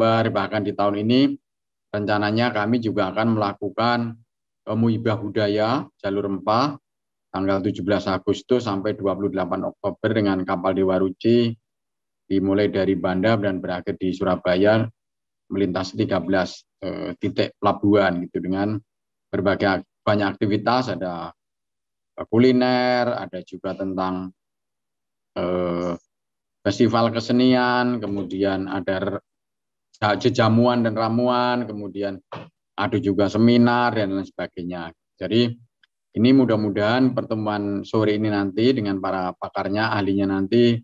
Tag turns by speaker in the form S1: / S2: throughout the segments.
S1: bergambar bahkan di tahun ini rencananya kami juga akan melakukan uh, muibah budaya jalur rempah tanggal 17 Agustus sampai 28 Oktober dengan kapal Dewa Ruci dimulai dari Banda dan berakhir di Surabaya melintasi 13 uh, titik pelabuhan gitu dengan berbagai banyak aktivitas ada kuliner, ada juga tentang eh, festival kesenian, kemudian ada jejamuan dan ramuan, kemudian ada juga seminar dan lain sebagainya. Jadi ini mudah-mudahan pertemuan sore ini nanti dengan para pakarnya, ahlinya nanti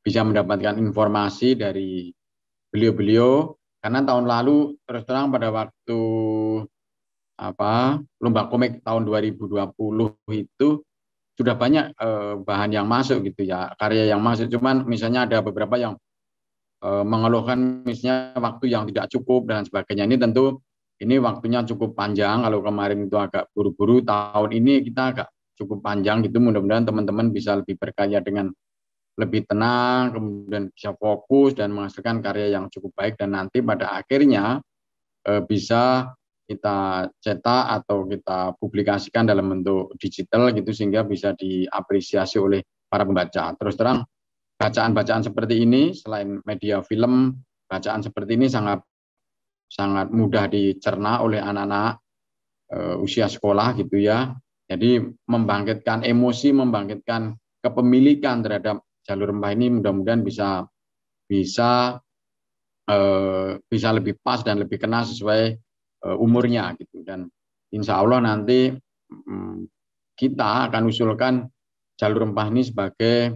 S1: bisa mendapatkan informasi dari beliau-beliau karena tahun lalu terus terang pada waktu apa lomba komik tahun 2020 itu sudah banyak eh, bahan yang masuk gitu ya karya yang masuk cuman misalnya ada beberapa yang mengeluhkan misalnya waktu yang tidak cukup dan sebagainya. Ini tentu ini waktunya cukup panjang. Kalau kemarin itu agak buru-buru tahun ini kita agak cukup panjang gitu. Mudah-mudahan teman-teman bisa lebih berkarya dengan lebih tenang kemudian bisa fokus dan menghasilkan karya yang cukup baik. Dan nanti pada akhirnya eh, bisa kita cetak atau kita publikasikan dalam bentuk digital gitu sehingga bisa diapresiasi oleh para pembaca. Terus terang bacaan-bacaan seperti ini selain media film, bacaan seperti ini sangat sangat mudah dicerna oleh anak-anak uh, usia sekolah gitu ya. Jadi membangkitkan emosi, membangkitkan kepemilikan terhadap jalur rempah ini mudah-mudahan bisa bisa uh, bisa lebih pas dan lebih kena sesuai uh, umurnya gitu dan insya Allah nanti um, kita akan usulkan jalur rempah ini sebagai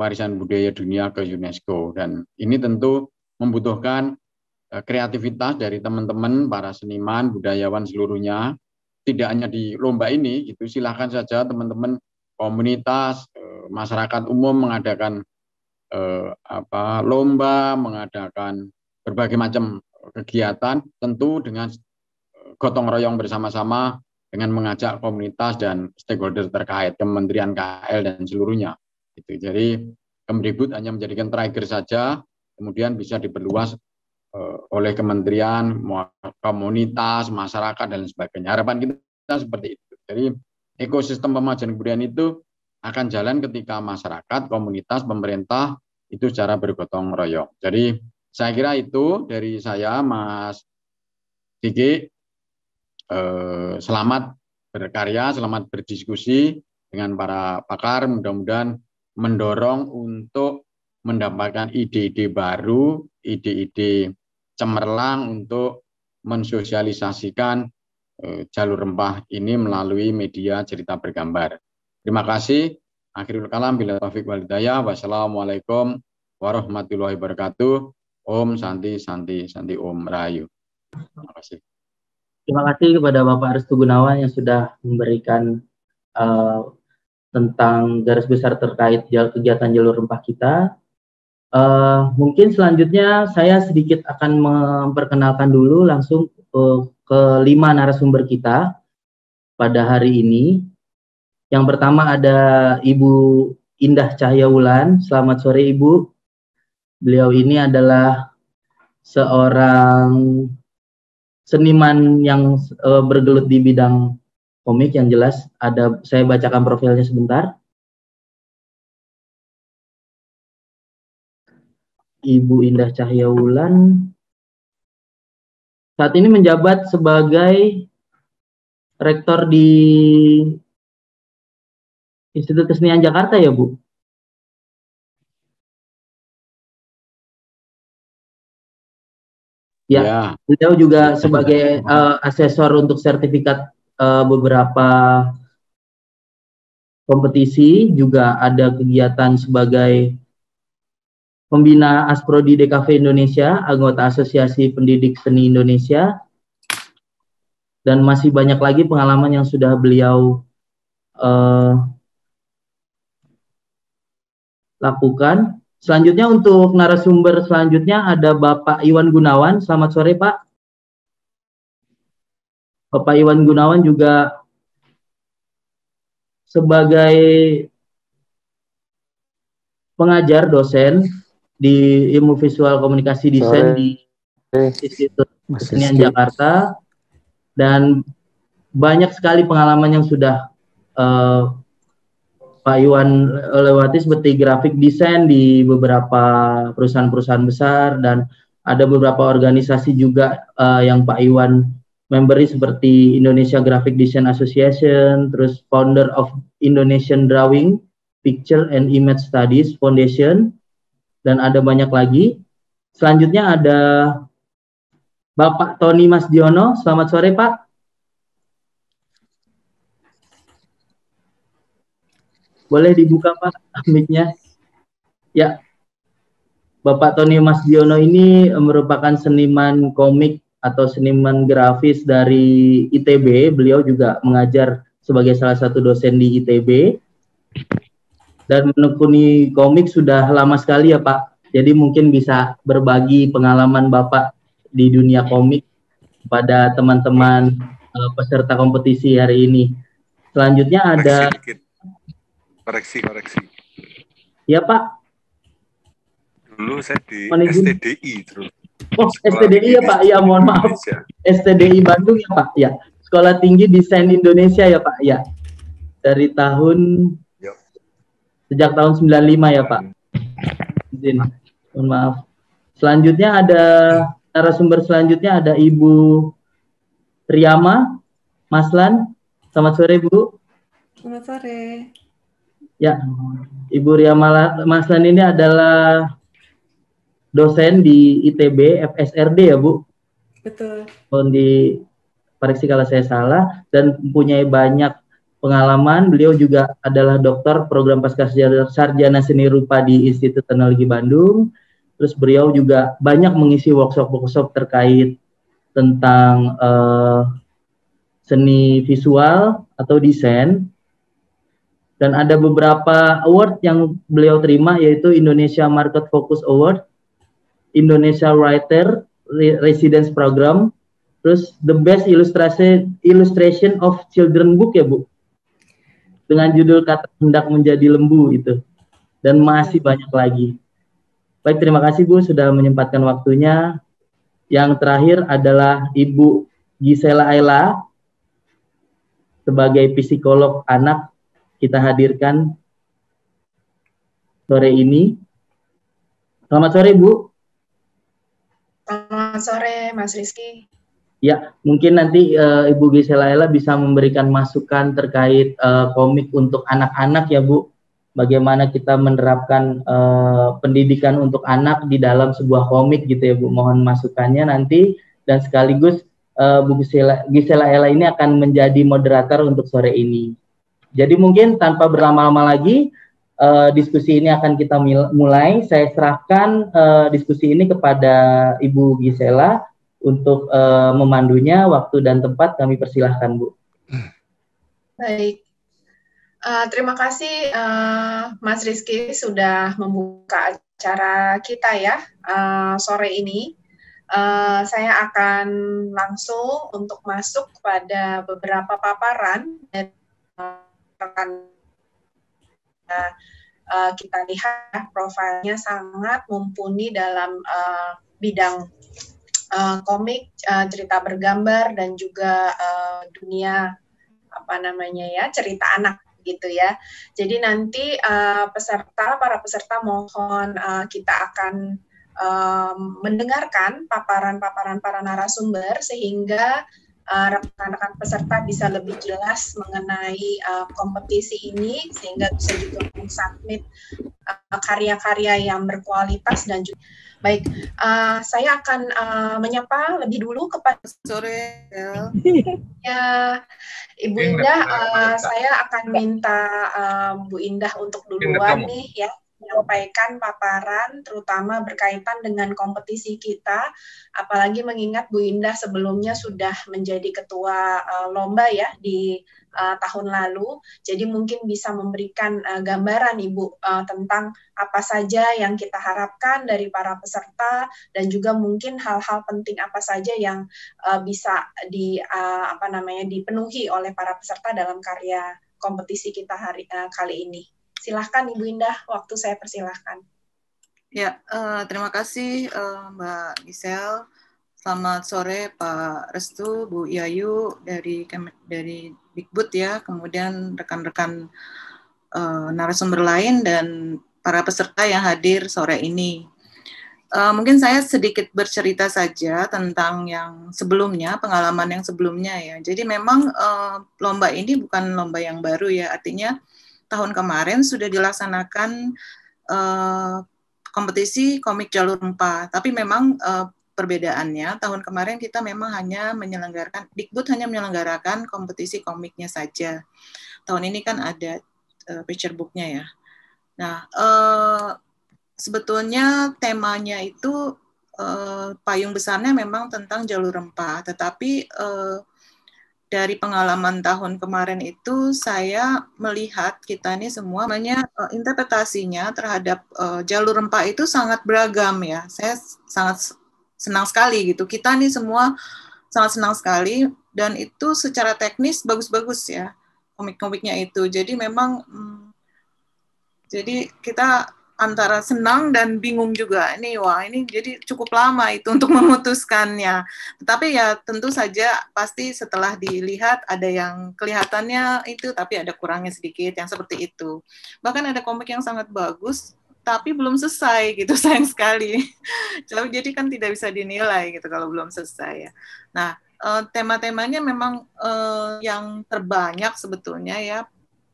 S1: warisan budaya dunia ke UNESCO dan ini tentu membutuhkan uh, kreativitas dari teman-teman para seniman budayawan seluruhnya tidak hanya di lomba ini gitu silahkan saja teman-teman komunitas uh, masyarakat umum mengadakan uh, apa lomba mengadakan berbagai macam kegiatan tentu dengan gotong royong bersama-sama dengan mengajak komunitas dan stakeholder terkait, Kementerian KL dan seluruhnya. Itu. Jadi Kemdikbud hanya menjadikan trigger saja, kemudian bisa diperluas uh, oleh kementerian, komunitas, masyarakat dan sebagainya. Harapan kita seperti itu. Jadi ekosistem pemajuan kebudayaan itu akan jalan ketika masyarakat, komunitas, pemerintah itu secara bergotong royong. Jadi saya kira itu dari saya, Mas Diki eh, selamat berkarya, selamat berdiskusi dengan para pakar. Mudah-mudahan mendorong untuk mendapatkan ide-ide baru, ide-ide cemerlang untuk mensosialisasikan eh, jalur rempah ini melalui media cerita bergambar. Terima kasih. Akhirul kalam bila taufik walidayah. Wassalamualaikum warahmatullahi wabarakatuh. Om Santi Santi Santi Om Rahayu. Terima kasih.
S2: Terima kasih kepada Bapak Restu Gunawan yang sudah memberikan uh, tentang garis besar terkait kegiatan jalur rempah kita. Uh, mungkin selanjutnya saya sedikit akan memperkenalkan dulu langsung uh, ke lima narasumber kita pada hari ini. Yang pertama ada Ibu Indah Cahya Wulan. Selamat sore Ibu. Beliau ini adalah seorang seniman yang uh, bergelut di bidang komik yang jelas ada saya bacakan profilnya sebentar. Ibu Indah Cahya Wulan saat ini menjabat sebagai rektor di Institut Kesenian Jakarta ya Bu? Ya, ya. beliau juga sebagai uh, asesor untuk sertifikat uh, beberapa kompetisi, juga ada kegiatan sebagai pembina Asprodi DKV Indonesia, anggota Asosiasi Pendidik Seni Indonesia, dan masih banyak lagi pengalaman yang sudah beliau uh, lakukan Selanjutnya untuk narasumber selanjutnya ada Bapak Iwan Gunawan. Selamat sore Pak. Bapak Iwan Gunawan juga sebagai pengajar dosen di ilmu visual komunikasi desain di Institut Kesenian Jakarta. Dan banyak sekali pengalaman yang sudah uh, Pak Iwan lewati seperti grafik desain di beberapa perusahaan-perusahaan besar dan ada beberapa organisasi juga uh, yang Pak Iwan memberi seperti Indonesia Graphic Design Association, terus founder of Indonesian Drawing, Picture and Image Studies Foundation, dan ada banyak lagi. Selanjutnya ada Bapak Tony Mas Diono. Selamat sore Pak. Boleh dibuka Pak mic-nya? Ya. Bapak Tony Mas Diono ini merupakan seniman komik atau seniman grafis dari ITB. Beliau juga mengajar sebagai salah satu dosen di ITB. Dan menekuni komik sudah lama sekali ya Pak. Jadi mungkin bisa berbagi pengalaman Bapak di dunia komik pada teman-teman uh, peserta kompetisi hari ini. Selanjutnya ada
S3: koreksi koreksi
S2: ya pak
S3: dulu saya di. STDI terus
S2: oh Sekolah STDI ya pak. Ya mohon maaf. Indonesia. STDI Bandung ya pak. Ya. Sekolah Tinggi Desain Indonesia ya pak. Ya. Dari tahun Yuk. sejak tahun 95 ya pak. Izin. Mohon maaf. Selanjutnya ada narasumber selanjutnya ada Ibu Riyama Maslan selamat sore Bu.
S4: Selamat sore.
S2: Ya, Ibu Ria Maslan ini adalah dosen di ITB FSRD ya Bu?
S4: Betul.
S2: Di koreksi kalau saya salah dan mempunyai banyak pengalaman. Beliau juga adalah dokter program pasca sarjana seni rupa di Institut Teknologi Bandung. Terus beliau juga banyak mengisi workshop-workshop terkait tentang uh, seni visual atau desain dan ada beberapa award yang beliau terima yaitu Indonesia Market Focus Award, Indonesia Writer Residence Program, terus The Best Illustration Illustration of Children Book ya Bu, dengan judul kata hendak menjadi lembu itu, dan masih banyak lagi. Baik terima kasih Bu sudah menyempatkan waktunya. Yang terakhir adalah Ibu Gisela Ayla sebagai psikolog anak kita hadirkan sore ini. Selamat sore, Bu.
S4: Selamat sore, Mas Rizky.
S2: Ya, mungkin nanti uh, Ibu Gisela Ella bisa memberikan masukan terkait uh, komik untuk anak-anak ya, Bu. Bagaimana kita menerapkan uh, pendidikan untuk anak di dalam sebuah komik gitu ya, Bu. Mohon masukannya nanti dan sekaligus uh, Bu Gisela, Gisela Ella ini akan menjadi moderator untuk sore ini. Jadi mungkin tanpa berlama-lama lagi uh, diskusi ini akan kita mulai. Saya serahkan uh, diskusi ini kepada Ibu Gisela untuk uh, memandunya. Waktu dan tempat kami persilahkan, Bu.
S4: Baik. Uh, terima kasih uh, Mas Rizky sudah membuka acara kita ya uh, sore ini. Uh, saya akan langsung untuk masuk pada beberapa paparan dari rekan uh, kita lihat profilnya sangat mumpuni dalam uh, bidang uh, komik, uh, cerita bergambar dan juga uh, dunia apa namanya ya cerita anak gitu ya. Jadi nanti uh, peserta para peserta mohon uh, kita akan um, mendengarkan paparan-paparan para narasumber sehingga Eh, rekan-rekan uh, peserta bisa lebih jelas mengenai uh, kompetisi ini sehingga bisa juga mensubmit uh, karya-karya yang berkualitas dan juga baik. Uh, saya akan uh, menyapa lebih dulu kepada
S5: sore
S4: ya Ibu Indah uh, saya akan minta uh, Bu Indah untuk duluan nih ya menyampaikan paparan terutama berkaitan dengan kompetisi kita apalagi mengingat Bu Indah sebelumnya sudah menjadi ketua uh, lomba ya di uh, tahun lalu jadi mungkin bisa memberikan uh, gambaran Ibu uh, tentang apa saja yang kita harapkan dari para peserta dan juga mungkin hal-hal penting apa saja yang uh, bisa di uh, apa namanya dipenuhi oleh para peserta dalam karya kompetisi kita hari uh, kali ini. Silahkan Ibu Indah, waktu saya persilahkan.
S5: Ya, uh, terima kasih uh, Mbak Gisel. Selamat sore Pak Restu, Bu Yayu dari dari Digbud ya, kemudian rekan-rekan uh, narasumber lain dan para peserta yang hadir sore ini. Uh, mungkin saya sedikit bercerita saja tentang yang sebelumnya, pengalaman yang sebelumnya ya. Jadi memang uh, lomba ini bukan lomba yang baru ya, artinya tahun kemarin sudah dilaksanakan uh, kompetisi komik jalur empat, tapi memang uh, perbedaannya tahun kemarin kita memang hanya menyelenggarakan Dikbud hanya menyelenggarakan kompetisi komiknya saja. Tahun ini kan ada uh, picture booknya ya. Nah, uh, sebetulnya temanya itu uh, payung besarnya memang tentang jalur rempah, tetapi uh, dari pengalaman tahun kemarin itu saya melihat kita ini semua banyak uh, interpretasinya terhadap uh, jalur rempah itu sangat beragam ya. Saya sangat senang sekali gitu. Kita nih semua sangat senang sekali dan itu secara teknis bagus-bagus ya komik-komiknya itu. Jadi memang hmm, jadi kita antara senang dan bingung juga. Ini wah ini jadi cukup lama itu untuk memutuskannya. Tetapi ya tentu saja pasti setelah dilihat ada yang kelihatannya itu tapi ada kurangnya sedikit yang seperti itu. Bahkan ada komik yang sangat bagus tapi belum selesai gitu sayang sekali. Jadi kan tidak bisa dinilai gitu kalau belum selesai ya. Nah, uh, tema-temanya memang uh, yang terbanyak sebetulnya ya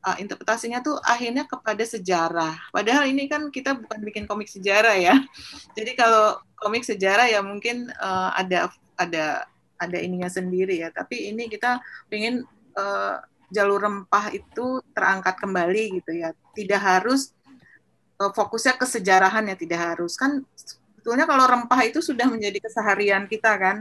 S5: uh, interpretasinya tuh akhirnya kepada sejarah. Padahal ini kan kita bukan bikin komik sejarah ya. Jadi kalau komik sejarah ya mungkin uh, ada ada ada ininya sendiri ya. Tapi ini kita ingin uh, jalur rempah itu terangkat kembali gitu ya. Tidak harus uh, fokusnya kesejarahan ya tidak harus kan sebetulnya kalau rempah itu sudah menjadi keseharian kita kan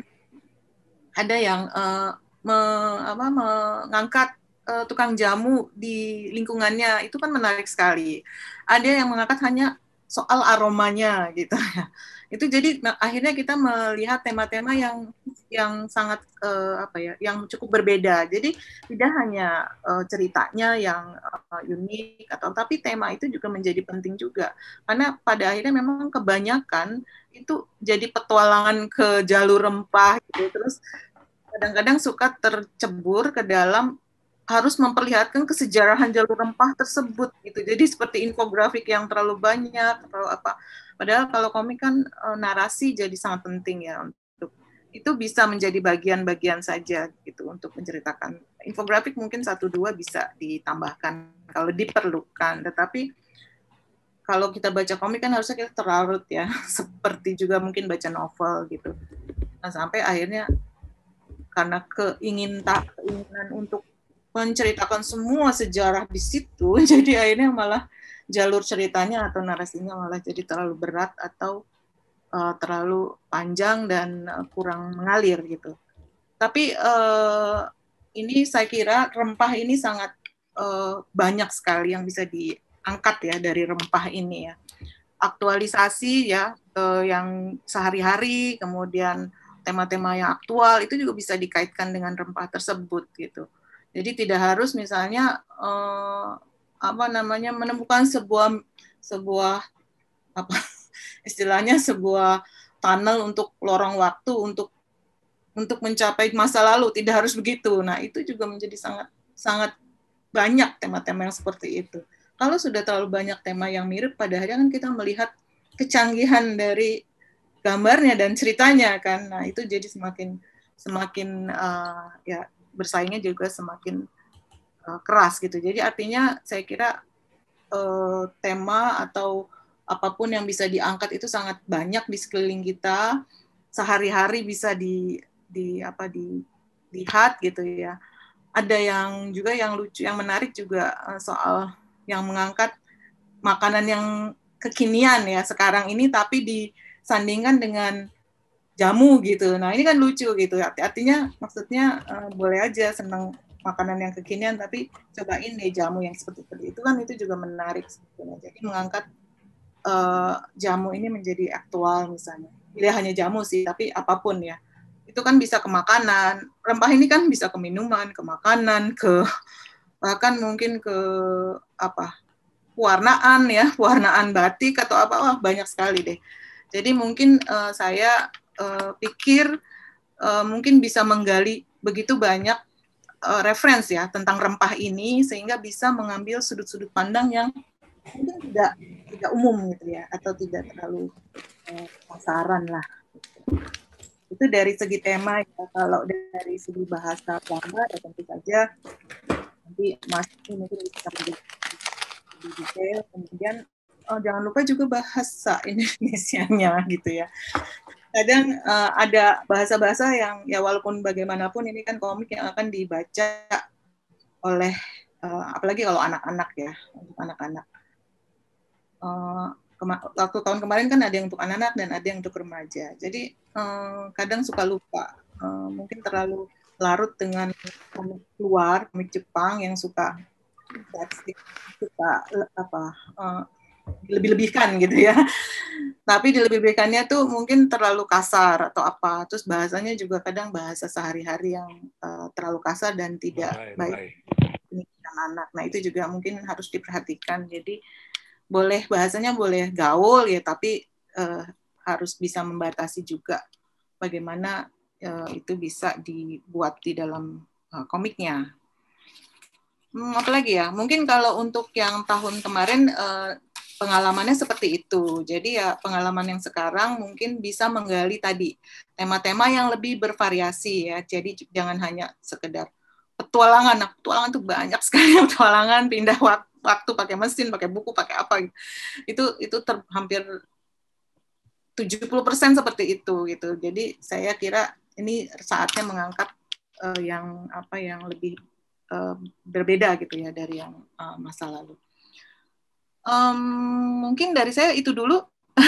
S5: ada yang uh, me, apa, mengangkat uh, tukang jamu di lingkungannya. Itu kan menarik sekali. Ada yang mengangkat hanya soal aromanya gitu. Ya itu jadi nah, akhirnya kita melihat tema-tema yang yang sangat uh, apa ya yang cukup berbeda. Jadi tidak hanya uh, ceritanya yang uh, unik atau tapi tema itu juga menjadi penting juga. Karena pada akhirnya memang kebanyakan itu jadi petualangan ke jalur rempah gitu. Terus kadang-kadang suka tercebur ke dalam harus memperlihatkan kesejarahan jalur rempah tersebut gitu. Jadi seperti infografik yang terlalu banyak atau apa. Padahal kalau komik kan e, narasi jadi sangat penting ya untuk itu bisa menjadi bagian-bagian saja gitu untuk menceritakan. Infografik mungkin satu dua bisa ditambahkan kalau diperlukan. Tetapi kalau kita baca komik kan harusnya kita terlarut ya, seperti juga mungkin baca novel gitu. Nah, sampai akhirnya karena keingin tak keinginan untuk menceritakan semua sejarah di situ, jadi akhirnya malah jalur ceritanya atau narasinya malah jadi terlalu berat atau uh, terlalu panjang dan uh, kurang mengalir gitu. Tapi uh, ini saya kira rempah ini sangat uh, banyak sekali yang bisa diangkat ya dari rempah ini ya. Aktualisasi ya uh, yang sehari-hari, kemudian tema-tema yang aktual itu juga bisa dikaitkan dengan rempah tersebut gitu. Jadi tidak harus misalnya uh, apa namanya menemukan sebuah sebuah apa istilahnya sebuah tunnel untuk lorong waktu untuk untuk mencapai masa lalu tidak harus begitu. Nah, itu juga menjadi sangat sangat banyak tema-tema yang seperti itu. Kalau sudah terlalu banyak tema yang mirip, pada akhirnya kan kita melihat kecanggihan dari gambarnya dan ceritanya kan. Nah, itu jadi semakin semakin uh, ya bersaingnya juga semakin uh, keras gitu. Jadi artinya saya kira uh, tema atau apa pun yang bisa diangkat itu sangat banyak di sekeliling kita. Sehari-hari bisa di di apa dilihat gitu ya. Ada yang juga yang lucu, yang menarik juga uh, soal yang mengangkat makanan yang kekinian ya sekarang ini tapi disandingkan dengan jamu gitu. Nah ini kan lucu gitu. Artinya maksudnya uh, boleh aja senang makanan yang kekinian, tapi cobain deh jamu yang seperti itu kan itu juga menarik sebetulnya. Jadi mengangkat uh, jamu ini menjadi aktual misalnya. Tidak hanya jamu sih, tapi apa pun ya. Itu kan bisa ke makanan. Rempah ini kan bisa ke minuman, ke makanan, ke bahkan mungkin ke apa warnaan ya, warnaan batik atau apa, wah banyak sekali deh. Jadi mungkin uh, saya uh, pikir uh, mungkin bisa menggali begitu banyak uh, referensi ya tentang rempah ini sehingga bisa mengambil sudut-sudut pandang yang mungkin tidak tidak umum gitu ya atau tidak terlalu uh, pasaran lah. Itu dari segi tema ya. Kalau dari segi bahasa gambar ya tentu saja nanti Mas mungkin bisa lebih detail. Kemudian oh, jangan lupa juga bahasa Indonesia-nya gitu ya kadang uh, ada bahasa-bahasa yang ya walaupun bagaimanapun ini kan komik yang akan dibaca oleh uh, apalagi kalau anak-anak ya untuk anak-anak. Uh, waktu tahun kemarin kan ada yang untuk anak-anak dan ada yang untuk remaja. Jadi uh, kadang suka lupa, uh, mungkin terlalu larut dengan komik luar, komik Jepang yang suka suka apa uh, dilebih-lebihkan gitu ya. Tapi dilebih-lebihkannya tuh mungkin terlalu kasar atau apa. Terus bahasanya juga kadang bahasa sehari-hari yang uh, terlalu kasar dan tidak baik, baik. anak. Nah itu juga mungkin harus diperhatikan. Jadi boleh bahasanya boleh gaul ya, tapi uh, harus bisa membatasi juga bagaimana uh, itu bisa dibuat di dalam uh, komiknya. Hmm, apalagi ya, mungkin kalau untuk yang tahun kemarin uh, pengalamannya seperti itu. Jadi ya pengalaman yang sekarang mungkin bisa menggali tadi tema-tema yang lebih bervariasi ya. Jadi jangan hanya sekedar petualangan. Nah, petualangan tuh banyak sekali petualangan pindah waktu pakai mesin, pakai buku, pakai apa gitu. Itu itu ter, hampir 70% seperti itu gitu. Jadi saya kira ini saatnya mengangkat uh, yang apa yang lebih uh, berbeda gitu ya dari yang uh, masa lalu. Um, mungkin dari saya itu dulu.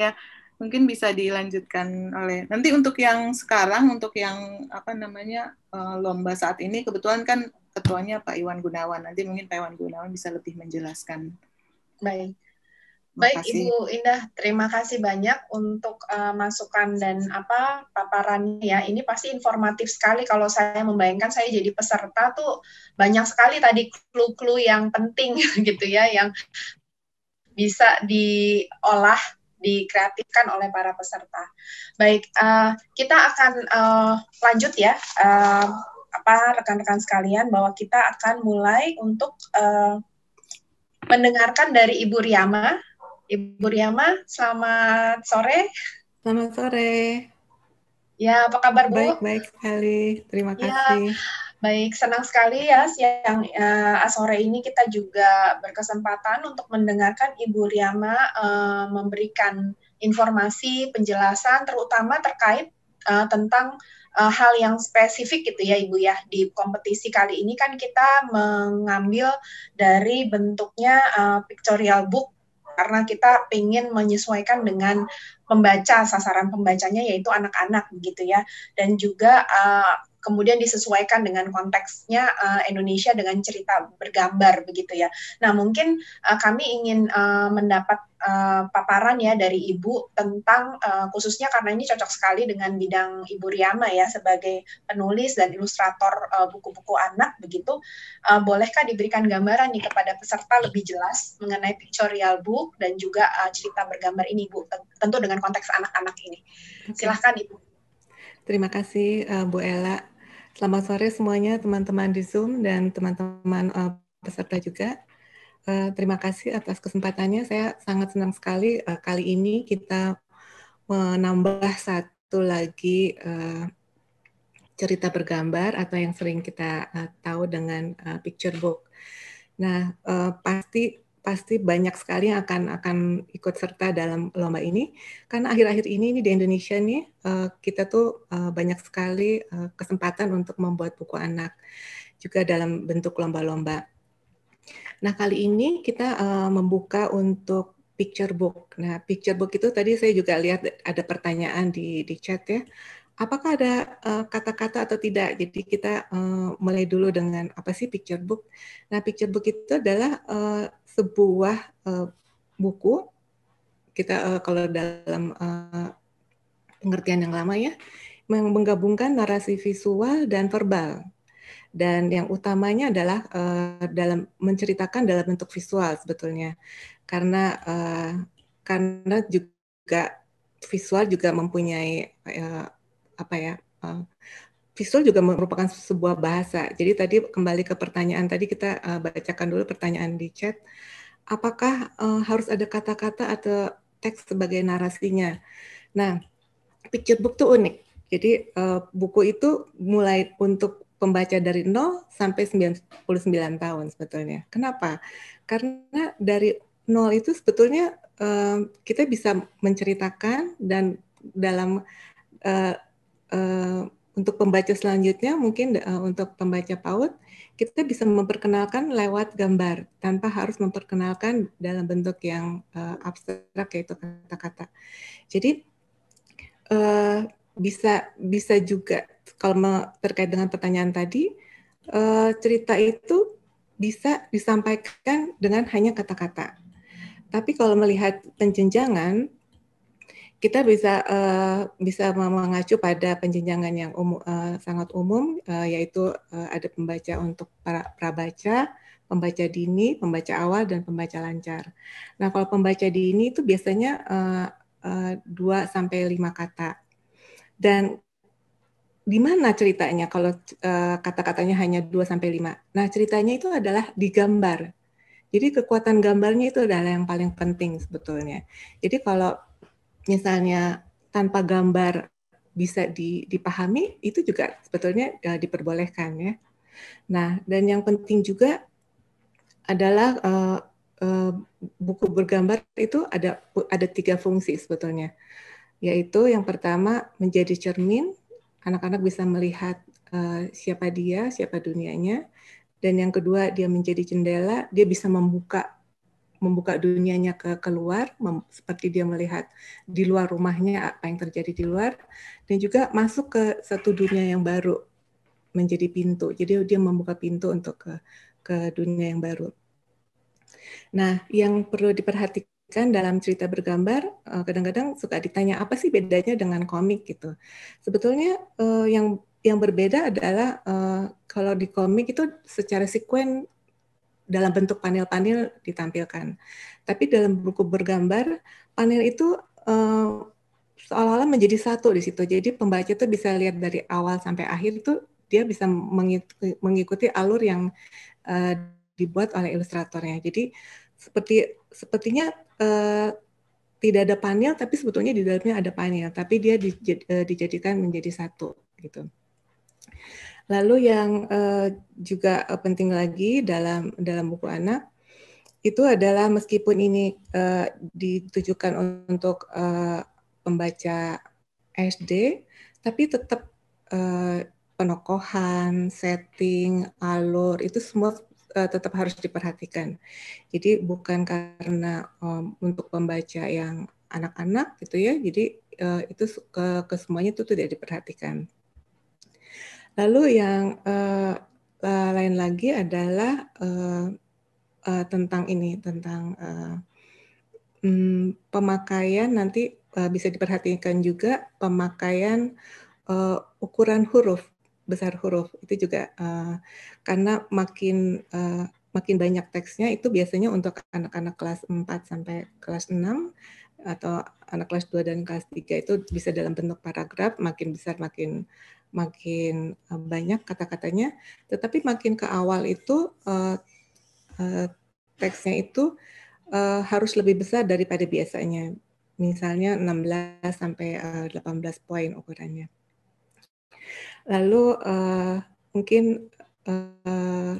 S5: ya, mungkin bisa dilanjutkan oleh nanti untuk yang sekarang untuk yang apa namanya uh, lomba saat ini kebetulan kan ketuanya Pak Iwan Gunawan. Nanti mungkin Pak Iwan Gunawan bisa lebih menjelaskan.
S4: Baik. Baik Ibu Indah, terima kasih banyak untuk uh, masukan dan apa paparannya ya. Ini pasti informatif sekali kalau saya membayangkan saya jadi peserta tuh banyak sekali tadi clue-clue yang penting gitu ya yang bisa diolah dikreatifkan oleh para peserta. Baik, uh, kita akan uh, lanjut ya, uh, apa rekan-rekan sekalian, bahwa kita akan mulai untuk uh, mendengarkan dari Ibu Riama Ibu Riama, selamat sore.
S6: Selamat sore.
S4: Ya, apa kabar Bu?
S6: Baik, baik sekali. Terima ya, kasih.
S4: Baik, senang sekali ya siang uh, sore ini kita juga berkesempatan untuk mendengarkan Ibu Riama uh, memberikan informasi penjelasan terutama terkait uh, tentang uh, hal yang spesifik gitu ya Ibu ya di kompetisi kali ini kan kita mengambil dari bentuknya uh, pictorial book karena kita ingin menyesuaikan dengan pembaca sasaran pembacanya yaitu anak-anak begitu ya. Dan juga uh, kemudian disesuaikan dengan konteksnya uh, Indonesia dengan cerita bergambar begitu ya. Nah mungkin uh, kami ingin uh, mendapat uh, paparan ya dari Ibu tentang uh, khususnya karena ini cocok sekali dengan bidang Ibu Riama ya sebagai penulis dan ilustrator buku-buku uh, anak begitu. Uh, bolehkah diberikan gambaran nih kepada peserta lebih jelas mengenai pictorial book dan juga uh, cerita bergambar ini Bu, tentu dengan konteks anak-anak ini. Silahkan Ibu.
S6: Terima kasih uh, Bu Ella. Selamat sore semuanya teman-teman di Zoom dan teman-teman uh, peserta juga. Uh, terima kasih atas kesempatannya. Saya sangat senang sekali uh, kali ini kita menambah satu lagi uh, cerita bergambar atau yang sering kita uh, tahu dengan uh, picture book. Nah, uh, pasti pasti banyak sekali yang akan akan ikut serta dalam lomba ini karena akhir-akhir ini, di Indonesia nih uh, kita tuh uh, banyak sekali uh, kesempatan untuk membuat buku anak juga dalam bentuk lomba-lomba. Nah kali ini kita membuka untuk picture book. Nah picture book itu tadi saya juga lihat ada pertanyaan di di chat ya apakah ada eh, kata-kata uh, atau tidak? Jadi kita uh, mulai dulu dengan apa sih picture book? Nah, picture book itu adalah uh, sebuah uh, buku kita uh, kalau dalam uh, pengertian yang lama ya, menggabungkan narasi visual dan verbal. Dan yang utamanya adalah uh, dalam menceritakan dalam bentuk visual sebetulnya, karena uh, karena juga visual juga mempunyai uh, apa ya uh, visual juga merupakan sebuah bahasa. Jadi tadi kembali ke pertanyaan tadi kita uh, bacakan dulu pertanyaan di chat. Apakah uh, harus ada kata-kata atau teks sebagai narasinya? Nah, picture book itu unik. Jadi uh, buku itu mulai untuk pembaca dari 0 sampai 99 tahun sebetulnya. Kenapa? Karena dari 0 itu sebetulnya uh, kita bisa menceritakan dan dalam uh, uh, untuk pembaca selanjutnya mungkin uh, untuk pembaca PAUD kita bisa memperkenalkan lewat gambar tanpa harus memperkenalkan dalam bentuk yang uh, abstrak yaitu kata-kata. Jadi uh, bisa bisa juga kalau terkait dengan pertanyaan tadi cerita itu bisa disampaikan dengan hanya kata-kata. Tapi kalau melihat penjenjangan kita bisa uh, bisa mengacu pada penjenjangan yang umum, uh, sangat umum uh, yaitu uh, ada pembaca untuk para prabaca, pembaca dini, pembaca awal dan pembaca lancar. Nah, kalau pembaca dini itu biasanya uh, uh, 2 sampai 5 kata. Dan di mana ceritanya kalau uh, kata-katanya hanya 2 sampai 5? Nah, ceritanya itu adalah di gambar. Jadi kekuatan gambarnya itu adalah yang paling penting sebetulnya. Jadi kalau misalnya tanpa gambar bisa dipahami, itu juga sebetulnya uh, diperbolehkan ya. Nah, dan yang penting juga adalah uh, uh, buku bergambar itu ada ada tiga fungsi sebetulnya, yaitu yang pertama menjadi cermin, anak-anak bisa melihat uh, siapa dia, siapa dunianya, dan yang kedua dia menjadi jendela, dia bisa membuka membuka dunianya ke keluar seperti dia melihat di luar rumahnya apa yang terjadi di luar dan juga masuk ke satu dunia yang baru menjadi pintu. Jadi dia membuka pintu untuk ke ke dunia yang baru. Nah yang perlu diperhatikan dalam cerita bergambar eh, kadang-kadang suka ditanya apa sih bedanya dengan komik? gitu. Sebetulnya eh, yang yang berbeda adalah uh, kalau di komik itu secara sekuen dalam bentuk panel-panel ditampilkan. Tapi dalam buku bergambar, panel itu uh, seolah-olah menjadi satu di situ. Jadi pembaca itu bisa lihat dari awal sampai akhir itu dia bisa mengikuti, alur yang uh, dibuat oleh ilustratornya. Jadi seperti sepertinya uh, tidak ada panel, tapi sebetulnya di dalamnya ada panel, tapi dia dijadikan menjadi satu gitu. Lalu yang uh, juga uh, penting lagi dalam dalam buku anak itu adalah meskipun ini uh, ditujukan untuk uh, pembaca SD, tapi tetap uh, penokohan, setting, alur itu semua uh, tetap harus diperhatikan. Jadi bukan karena um, untuk pembaca yang anak-anak gitu ya, jadi uh, itu ke, ke semuanya itu tidak diperhatikan. Lalu yang uh, lain lagi adalah uh, uh, tentang ini, tentang uh, um, pemakaian nanti uh, bisa diperhatikan juga pemakaian uh, ukuran huruf besar huruf. Itu juga uh, karena makin uh, makin banyak teksnya itu biasanya untuk anak-anak kelas 4 sampai kelas 6 atau anak kelas 2 dan kelas 3 itu bisa dalam bentuk paragraf makin besar makin makin eh, banyak kata-katanya, tetapi makin ke awal itu uh, uh, teksnya itu uh, harus lebih besar daripada biasanya. Misalnya 16 sampai uh, 18 poin ukurannya. Lalu uh, mungkin uh,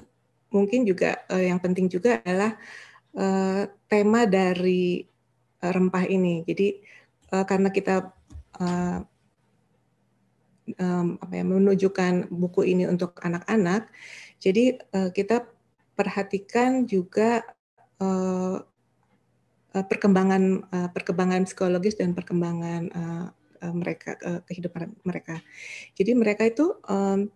S6: mungkin juga uh, yang penting juga adalah uh, tema dari rempah ini. Jadi uh, karena kita uh, um, apa ya, menunjukkan buku ini untuk anak-anak. Jadi uh, kita perhatikan juga uh, perkembangan uh, perkembangan psikologis dan perkembangan uh, uh, mereka uh, kehidupan mereka. Jadi mereka itu um,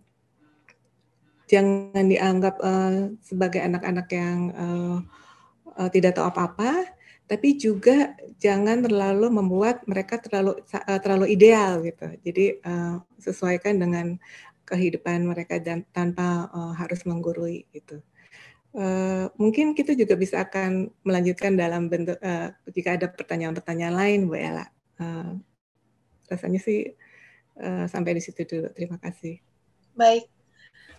S6: jangan dianggap uh, sebagai anak-anak yang uh, uh, tidak tahu apa-apa, tapi juga jangan terlalu membuat mereka terlalu uh, terlalu ideal gitu. Jadi uh, sesuaikan dengan kehidupan mereka dan tanpa uh, harus menggurui gitu. Uh, mungkin kita juga bisa akan melanjutkan dalam bentuk uh, jika ada pertanyaan-pertanyaan lain, Bu Ella. Uh, rasanya sih Uh, sampai di situ dulu. Terima kasih.
S4: Baik.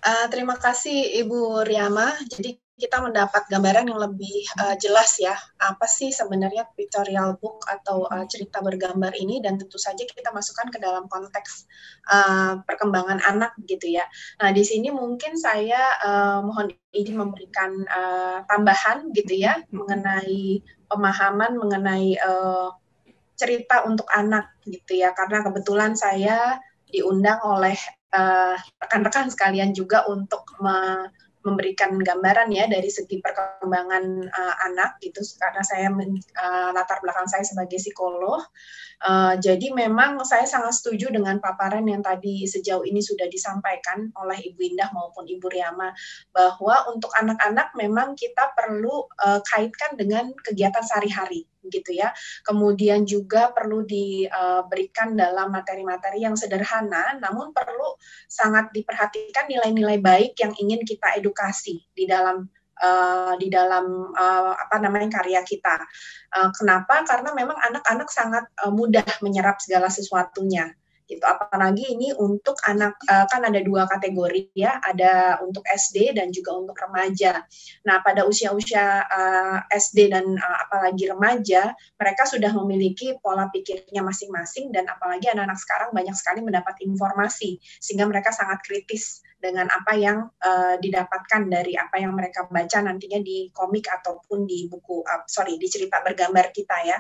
S4: Uh, terima kasih Ibu Riama. Jadi kita mendapat gambaran yang lebih uh, jelas ya apa sih sebenarnya pictorial book atau uh, cerita bergambar ini dan tentu saja kita masukkan ke dalam konteks uh, perkembangan anak gitu ya. Nah di sini mungkin saya uh, mohon izin memberikan uh, tambahan gitu ya mengenai pemahaman mengenai uh, cerita untuk anak gitu ya karena kebetulan saya diundang oleh rekan-rekan uh, sekalian juga untuk me memberikan gambaran ya dari segi perkembangan uh, anak gitu karena saya uh, latar belakang saya sebagai psikolog. Uh, jadi memang saya sangat setuju dengan paparan yang tadi sejauh ini sudah disampaikan oleh Ibu Indah maupun Ibu Riama bahwa untuk anak-anak memang kita perlu uh, kaitkan dengan kegiatan sehari-hari gitu ya. Kemudian juga perlu diberikan dalam materi-materi yang sederhana, namun perlu sangat diperhatikan nilai-nilai baik yang ingin kita edukasi di dalam uh, di dalam uh, apa namanya karya kita. Uh, kenapa? Karena memang anak-anak sangat uh, mudah menyerap segala sesuatunya gitu. Apalagi ini untuk anak uh, kan ada dua kategori ya. Ada untuk SD dan juga untuk remaja. Nah pada usia-usia uh, eh, SD dan uh, apalagi remaja mereka sudah memiliki pola pikirnya masing-masing dan apalagi anak-anak sekarang banyak sekali mendapat informasi sehingga mereka sangat kritis dengan apa yang uh, didapatkan dari apa yang mereka baca nantinya di komik ataupun di buku uh, sorry di cerita bergambar kita ya.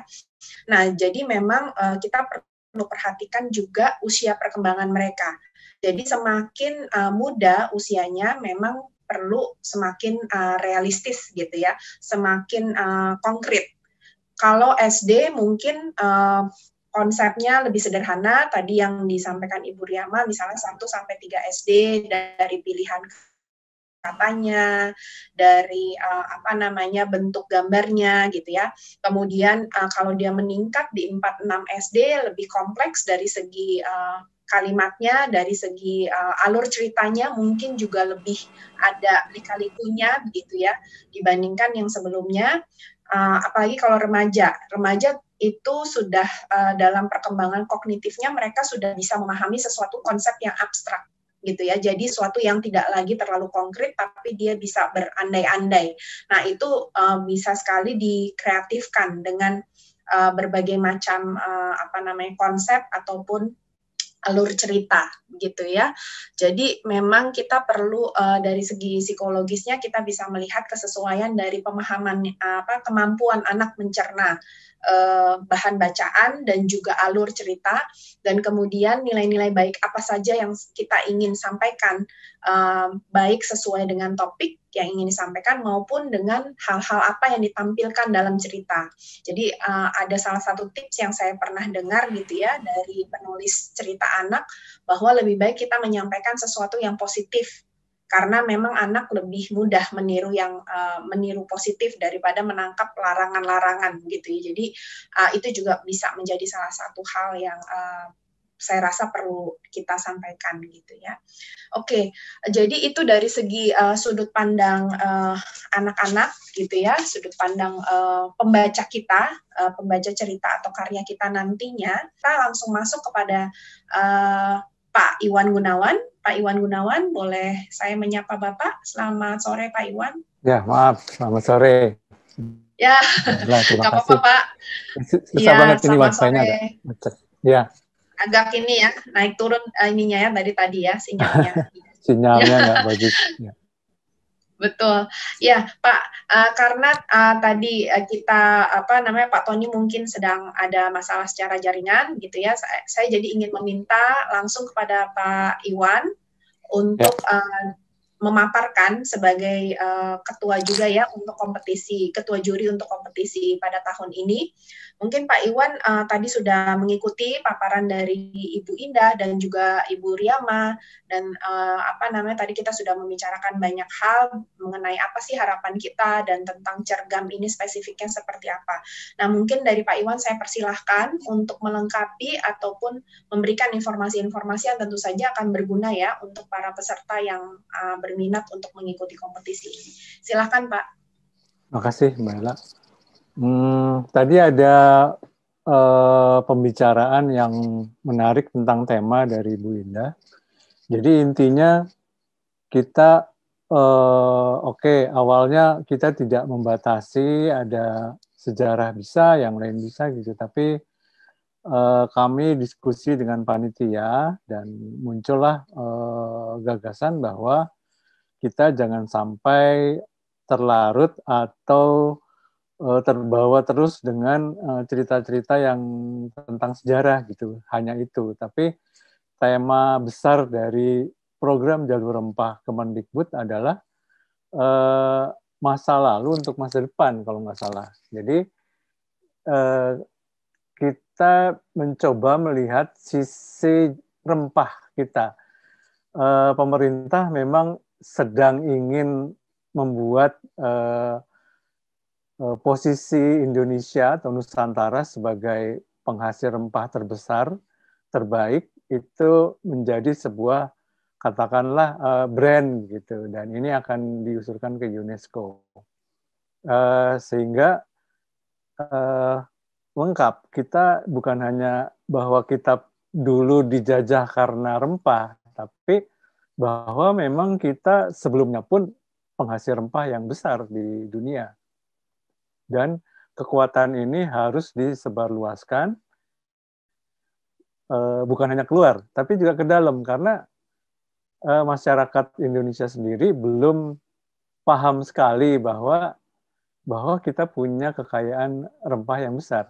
S4: Nah jadi memang uh, kita perlu perhatikan juga usia perkembangan mereka. Jadi semakin uh, muda usianya memang perlu semakin uh, realistis gitu ya, semakin uh, konkret. Kalau SD mungkin uh, konsepnya lebih sederhana tadi yang disampaikan Ibu Riama misalnya 1 sampai 3 SD dari pilihan katanya, dari uh, apa namanya bentuk gambarnya gitu ya. Kemudian uh, kalau dia meningkat di 4 6 SD lebih kompleks dari segi uh, kalimatnya, dari segi uh, alur ceritanya mungkin juga lebih ada lika-likunya begitu ya dibandingkan yang sebelumnya. Uh, apalagi kalau remaja, remaja itu sudah uh, dalam perkembangan kognitifnya mereka sudah bisa memahami sesuatu konsep yang abstrak gitu ya. Jadi suatu yang tidak lagi terlalu konkret tapi dia bisa berandai-andai. Nah, itu uh, bisa sekali dikreatifkan dengan uh, berbagai macam uh, apa namanya konsep ataupun alur cerita gitu ya. Jadi memang kita perlu uh, dari segi psikologisnya kita bisa melihat kesesuaian dari pemahaman apa kemampuan anak mencerna uh, bahan bacaan dan juga alur cerita dan kemudian nilai-nilai baik apa saja yang kita ingin sampaikan uh, baik sesuai dengan topik yang ingin disampaikan maupun dengan hal-hal apa yang ditampilkan dalam cerita. Jadi uh, ada salah satu tips yang saya pernah dengar gitu ya dari penulis cerita anak bahwa lebih baik kita menyampaikan sesuatu yang positif karena memang anak lebih mudah meniru yang uh, meniru positif daripada menangkap larangan-larangan gitu ya. Jadi uh, itu juga bisa menjadi salah satu hal yang uh, saya rasa perlu kita sampaikan gitu ya. Oke, jadi itu dari segi uh, sudut pandang anak-anak uh, gitu ya, sudut pandang uh, pembaca kita, uh, pembaca cerita atau karya kita nantinya. Kita langsung masuk kepada uh, Pak Iwan Gunawan. Pak Iwan Gunawan, boleh saya menyapa Bapak? Selamat sore Pak Iwan.
S7: Ya, maaf. Selamat sore.
S4: Ya, nggak apa-apa Pak.
S7: Susah ya, banget ini wifi-nya agak Ya.
S4: Agak ini ya, naik turun uh, ininya ya dari tadi ya, sinyalnya.
S7: sinyalnya nggak bagus. Ya.
S4: Betul, ya Pak. Uh, karena uh, tadi uh, kita apa namanya Pak Tony mungkin sedang ada masalah secara jaringan gitu ya. Saya, saya jadi ingin meminta langsung kepada Pak Iwan untuk ya. uh, memaparkan sebagai uh, ketua juga ya untuk kompetisi, ketua juri untuk kompetisi pada tahun ini Mungkin Pak Iwan uh, tadi sudah mengikuti paparan dari Ibu Indah dan juga Ibu Riama dan uh, apa namanya tadi kita sudah membicarakan banyak hal mengenai apa sih harapan kita dan tentang cergam ini spesifiknya seperti apa. Nah mungkin dari Pak Iwan saya persilahkan untuk melengkapi ataupun memberikan informasi-informasi yang tentu saja akan berguna ya untuk para peserta yang uh, berminat untuk mengikuti kompetisi ini. Silahkan Pak.
S7: Terima kasih Mbak Ella. Hmm, tadi ada uh, pembicaraan yang menarik tentang tema dari Bu Indah. Jadi intinya kita uh, oke okay, awalnya kita tidak membatasi ada sejarah bisa, yang lain bisa gitu, tapi uh, kami diskusi dengan panitia dan muncullah uh, gagasan bahwa kita jangan sampai terlarut atau uh, terbawa terus dengan cerita-cerita uh, yang tentang sejarah gitu. Hanya itu. Tapi tema besar dari program jalur rempah Kemendikbud adalah uh, masa lalu untuk masa depan kalau nggak salah. Jadi uh, kita mencoba melihat sisi rempah kita. Pemerintah memang sedang ingin membuat uh, uh, posisi Indonesia atau Nusantara sebagai penghasil rempah terbesar, terbaik, itu menjadi sebuah katakanlah uh, brand gitu. Dan ini akan diusulkan ke UNESCO. Uh, sehingga uh, lengkap. Kita bukan hanya bahwa kita dulu dijajah karena rempah tapi bahwa memang kita sebelumnya pun penghasil rempah yang besar di dunia. Dan kekuatan ini harus disebarluaskan, eh, bukan hanya keluar, tapi juga ke dalam, karena eh, masyarakat Indonesia sendiri belum paham sekali bahwa bahwa kita punya kekayaan rempah yang besar.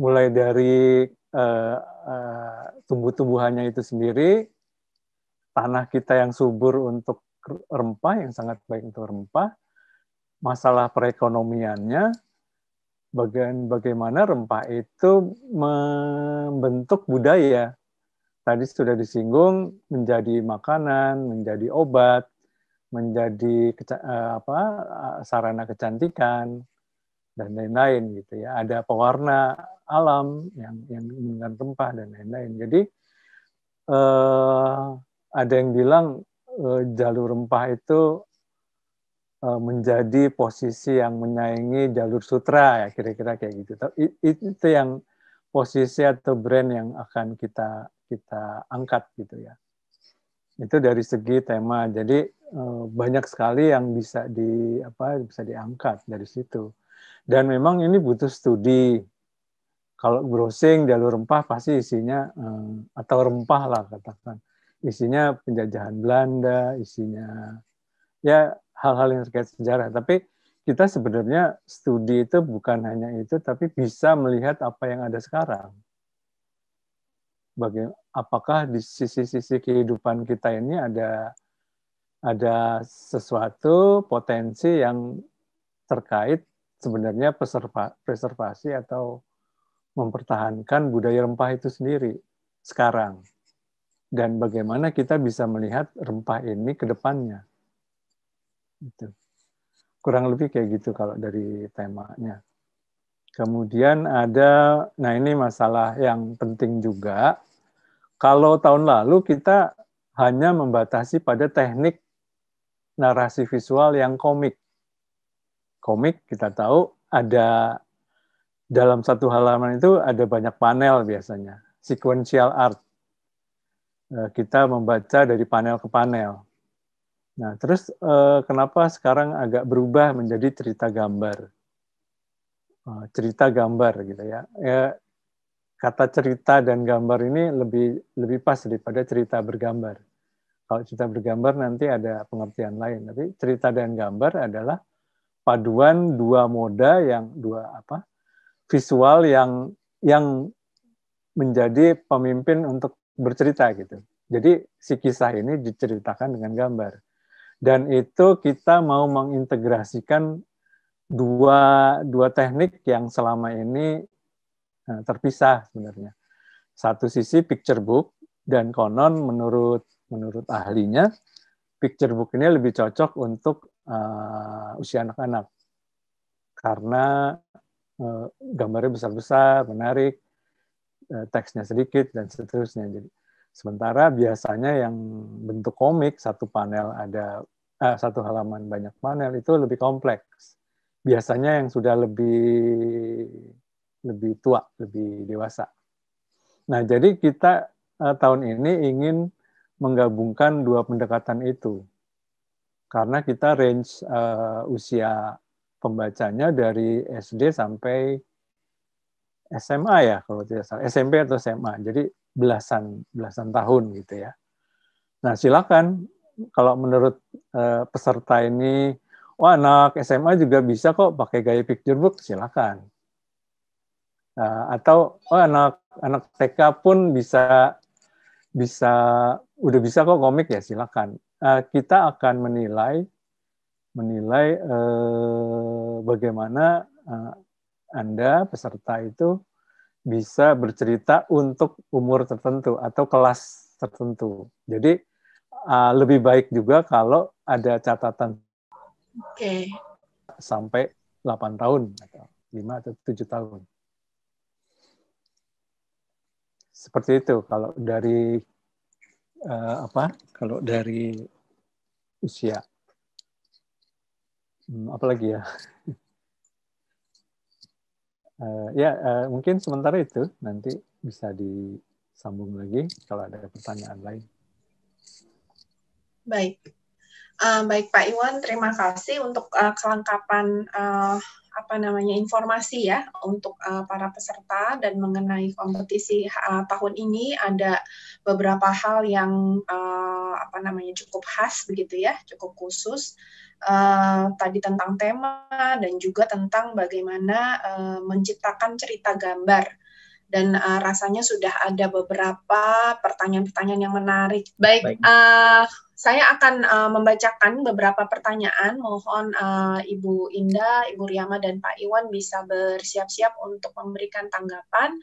S7: Mulai dari uh, uh, tumbuh-tumbuhannya itu sendiri, tanah kita yang subur untuk rempah, yang sangat baik untuk rempah, masalah perekonomiannya, bagian bagaimana rempah itu membentuk budaya. Tadi sudah disinggung menjadi makanan, menjadi obat, menjadi eh, apa sarana kecantikan dan lain-lain gitu ya. Ada pewarna alam yang yang menggunakan rempah dan lain-lain. Jadi eh, ada yang bilang uh, jalur rempah itu uh, menjadi posisi yang menyaingi jalur sutra ya kira-kira kayak gitu. It, itu yang posisi atau brand yang akan kita kita angkat gitu ya. Itu dari segi tema. Jadi uh, banyak sekali yang bisa di apa bisa diangkat dari situ. Dan memang ini butuh studi. Kalau browsing jalur rempah pasti isinya atau rempah lah katakan isinya penjajahan Belanda, isinya ya hal-hal yang terkait sejarah. Tapi kita sebenarnya studi itu bukan hanya itu, tapi bisa melihat apa yang ada sekarang. Bagaimana, apakah di sisi-sisi kehidupan kita ini ada ada sesuatu potensi yang terkait sebenarnya preservasi atau mempertahankan budaya rempah itu sendiri sekarang dan bagaimana kita bisa melihat rempah ini ke depannya. Itu. Kurang lebih kayak gitu kalau dari temanya. Kemudian ada, nah ini masalah yang penting juga. Kalau tahun lalu kita hanya membatasi pada teknik narasi visual yang komik. Komik kita tahu ada dalam satu halaman itu ada banyak panel biasanya, sequential art kita membaca dari panel ke panel. Nah, terus eh, kenapa sekarang agak berubah menjadi cerita gambar? Eh, cerita gambar gitu ya. ya. Kata cerita dan gambar ini lebih lebih pas daripada cerita bergambar. Kalau cerita bergambar nanti ada pengertian lain, tapi cerita dan gambar adalah paduan dua moda yang dua apa? visual yang yang menjadi pemimpin untuk bercerita gitu. Jadi si kisah ini diceritakan dengan gambar. Dan itu kita mau mengintegrasikan dua dua teknik yang selama ini nah, terpisah sebenarnya. Satu sisi picture book dan konon menurut menurut ahlinya picture book ini lebih cocok untuk uh, usia anak-anak karena uh, gambarnya besar-besar, menarik, Eh, teksnya sedikit dan seterusnya. Jadi sementara biasanya yang bentuk komik satu panel ada eh, satu halaman banyak panel itu lebih kompleks. Biasanya yang sudah lebih lebih tua, lebih dewasa. Nah, jadi kita uh, tahun ini ingin menggabungkan dua pendekatan itu. Karena kita range uh, usia pembacanya dari SD sampai SMA ya kalau tidak salah, SMP atau SMA. Jadi belasan belasan tahun gitu ya. Nah, silakan kalau menurut uh, peserta ini, oh anak SMA juga bisa kok pakai gaya picture book, silakan. Nah, atau oh anak anak TK pun bisa bisa udah bisa kok komik ya silakan. Uh, kita akan menilai menilai uh, bagaimana uh, anda peserta itu bisa bercerita untuk umur tertentu atau kelas tertentu. Jadi uh, lebih baik juga kalau ada catatan
S4: okay.
S7: sampai 8 tahun atau 5 atau 7 tahun. Seperti itu kalau dari uh, apa? Kalau dari usia. Hmm, apalagi ya? Uh, ya uh, mungkin sementara itu nanti bisa disambung lagi kalau ada pertanyaan lain.
S4: Baik, uh, baik Pak Iwan, terima kasih untuk uh, kelengkapan uh, apa namanya informasi ya untuk uh, para peserta dan mengenai kompetisi uh, tahun ini ada beberapa hal yang uh, apa namanya cukup khas begitu ya, cukup khusus. Uh, tadi tentang tema dan juga tentang bagaimana uh, menciptakan cerita gambar dan uh, rasanya sudah ada beberapa pertanyaan-pertanyaan yang menarik. Baik, Baik. Uh, saya akan uh, membacakan beberapa pertanyaan. Mohon uh, Ibu Indah, Ibu Riyama, dan Pak Iwan bisa bersiap-siap untuk memberikan tanggapan.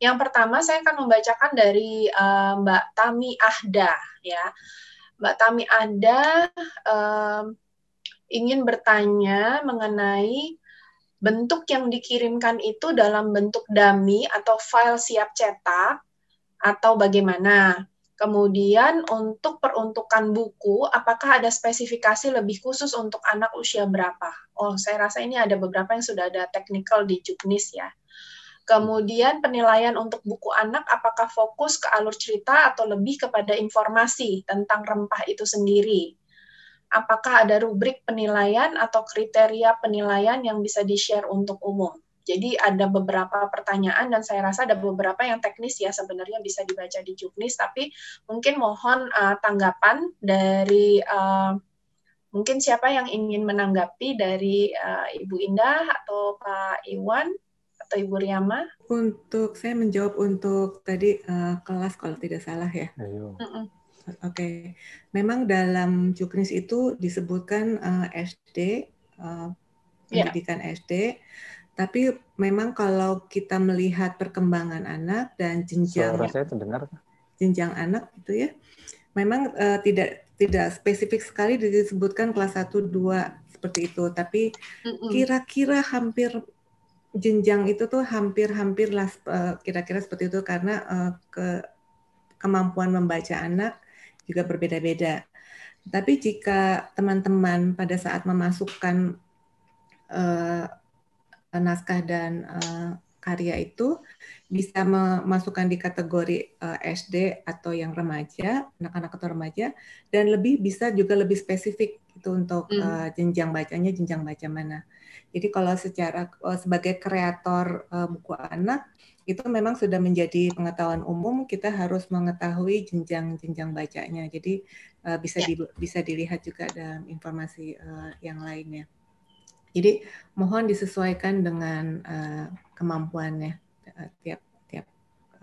S4: Yang pertama, saya akan membacakan dari uh, Mbak Tami Ahda. Ya, Mbak Tami Ahda uh, ingin bertanya mengenai bentuk yang dikirimkan itu dalam bentuk dummy atau file siap cetak atau bagaimana? Kemudian untuk peruntukan buku, apakah ada spesifikasi lebih khusus untuk anak usia berapa? Oh, saya rasa ini ada beberapa yang sudah ada technical di Juknis ya. Kemudian penilaian untuk buku anak, apakah fokus ke alur cerita atau lebih kepada informasi tentang rempah itu sendiri? Apakah ada rubrik penilaian atau kriteria penilaian yang bisa di-share untuk umum? Jadi ada beberapa pertanyaan dan saya rasa ada beberapa yang teknis ya sebenarnya bisa dibaca di Juknis, tapi mungkin mohon uh, tanggapan dari uh, mungkin siapa yang ingin menanggapi dari uh, Ibu Indah atau Pak Iwan atau Ibu Riyama?
S6: Untuk saya menjawab untuk tadi uh, kelas kalau tidak salah ya.
S7: Ayo.
S6: Oke, okay. memang dalam Juknis itu disebutkan uh, SD, uh, ya. pendidikan yeah. SD tapi memang kalau kita melihat perkembangan anak dan jenjang
S7: Suara saya terdengar.
S6: jenjang anak itu ya, memang uh, tidak tidak spesifik sekali disebutkan kelas 1 2 seperti itu, tapi kira-kira hampir jenjang itu tuh hampir-hampir lah uh, kira-kira seperti itu karena uh, ke kemampuan membaca anak juga berbeda-beda. Tapi jika teman-teman pada saat memasukkan uh, naskah dan uh, karya itu bisa memasukkan di kategori uh, eh, SD atau yang remaja, anak-anak atau remaja, dan lebih bisa juga lebih spesifik itu untuk hmm. uh, jenjang bacanya, jenjang baca mana. Jadi kalau secara uh, sebagai kreator uh, buku anak itu memang sudah menjadi pengetahuan umum kita harus mengetahui jenjang-jenjang bacanya. Jadi uh, bisa ya. di, bisa dilihat juga dalam informasi uh, yang lainnya. Jadi mohon disesuaikan dengan uh, kemampuannya uh, tiap tiap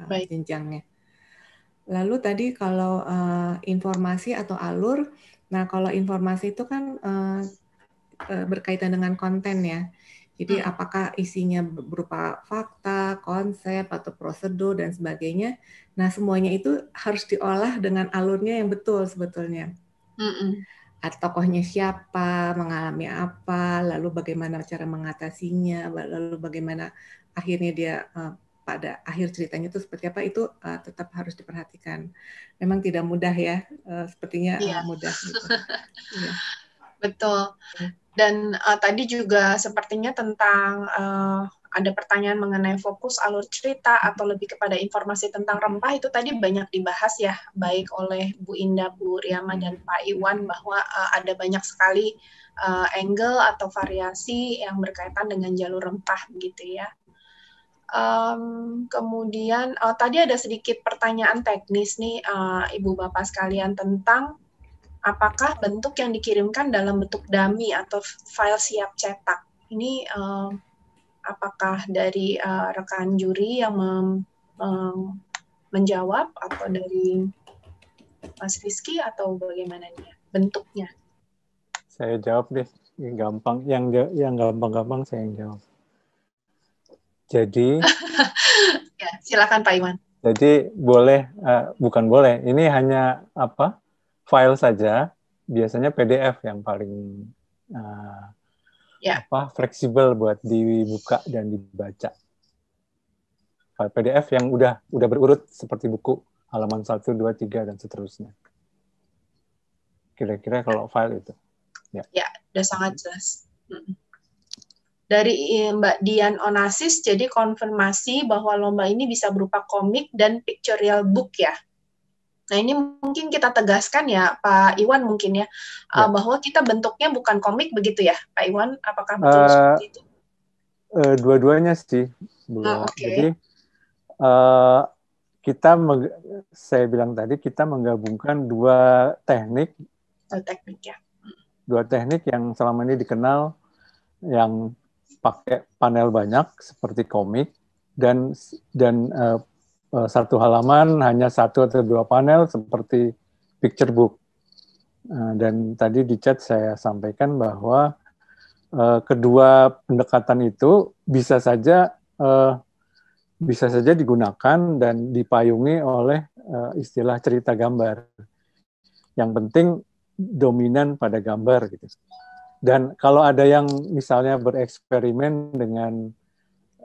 S6: uh, jenjangnya. Lalu tadi kalau uh, informasi atau alur, nah kalau informasi itu kan uh, uh, berkaitan dengan konten ya. Jadi hmm. apakah isinya berupa fakta, konsep atau prosedur dan sebagainya. Nah semuanya itu harus diolah dengan alurnya yang betul sebetulnya. Hmm tokohnya siapa, mengalami apa, lalu bagaimana cara mengatasinya, lalu bagaimana akhirnya dia uh, pada akhir ceritanya itu seperti apa itu uh, tetap harus diperhatikan. Memang tidak mudah ya, uh, sepertinya uh, mudah. Gitu.
S4: yeah. Betul. Dan uh, tadi juga sepertinya tentang uh, ada pertanyaan mengenai fokus alur cerita atau lebih kepada informasi tentang rempah itu tadi banyak dibahas ya baik oleh Bu Indah, Bu Riyama dan Pak Iwan bahwa uh, ada banyak sekali uh, angle atau variasi yang berkaitan dengan jalur rempah gitu ya. Um, kemudian uh, tadi ada sedikit pertanyaan teknis nih uh, Ibu Bapak sekalian tentang apakah bentuk yang dikirimkan dalam bentuk dummy atau file siap cetak. Ini uh, apakah dari uh, rekan juri yang mem, um, menjawab atau dari Mas Rizky atau bagaimana nih bentuknya?
S7: Saya jawab deh, yang gampang, yang yang gampang-gampang saya yang jawab. Jadi,
S4: ya, silakan Pak Iwan.
S7: Jadi boleh, uh, bukan boleh. Ini hanya apa? File saja. Biasanya PDF yang paling uh, ya. apa? Fleksibel buat dibuka dan dibaca. File PDF yang udah udah berurut seperti buku halaman 1, 2, 3 dan seterusnya. Kira-kira kalau file itu.
S4: Ya, ya udah sangat jelas. Hmm dari Mbak Dian Onasis jadi konfirmasi bahwa lomba ini bisa berupa komik dan pictorial book ya. Nah ini mungkin kita tegaskan ya Pak Iwan mungkin ya, ya. Uh, bahwa kita bentuknya bukan komik begitu ya Pak Iwan, apakah betul uh, seperti itu?
S7: Uh, dua-duanya sih, oh, okay. Jadi uh, kita saya bilang tadi kita menggabungkan dua teknik,
S4: dua teknik ya,
S7: dua teknik yang selama ini dikenal yang pakai panel banyak seperti komik dan dan uh, uh, satu halaman hanya satu atau dua panel seperti picture book. Uh, dan tadi di chat saya sampaikan bahwa uh, kedua pendekatan itu bisa saja bisa saja digunakan dan dipayungi oleh istilah cerita gambar. Yang penting dominan pada gambar gitu. Dan kalau ada yang misalnya bereksperimen dengan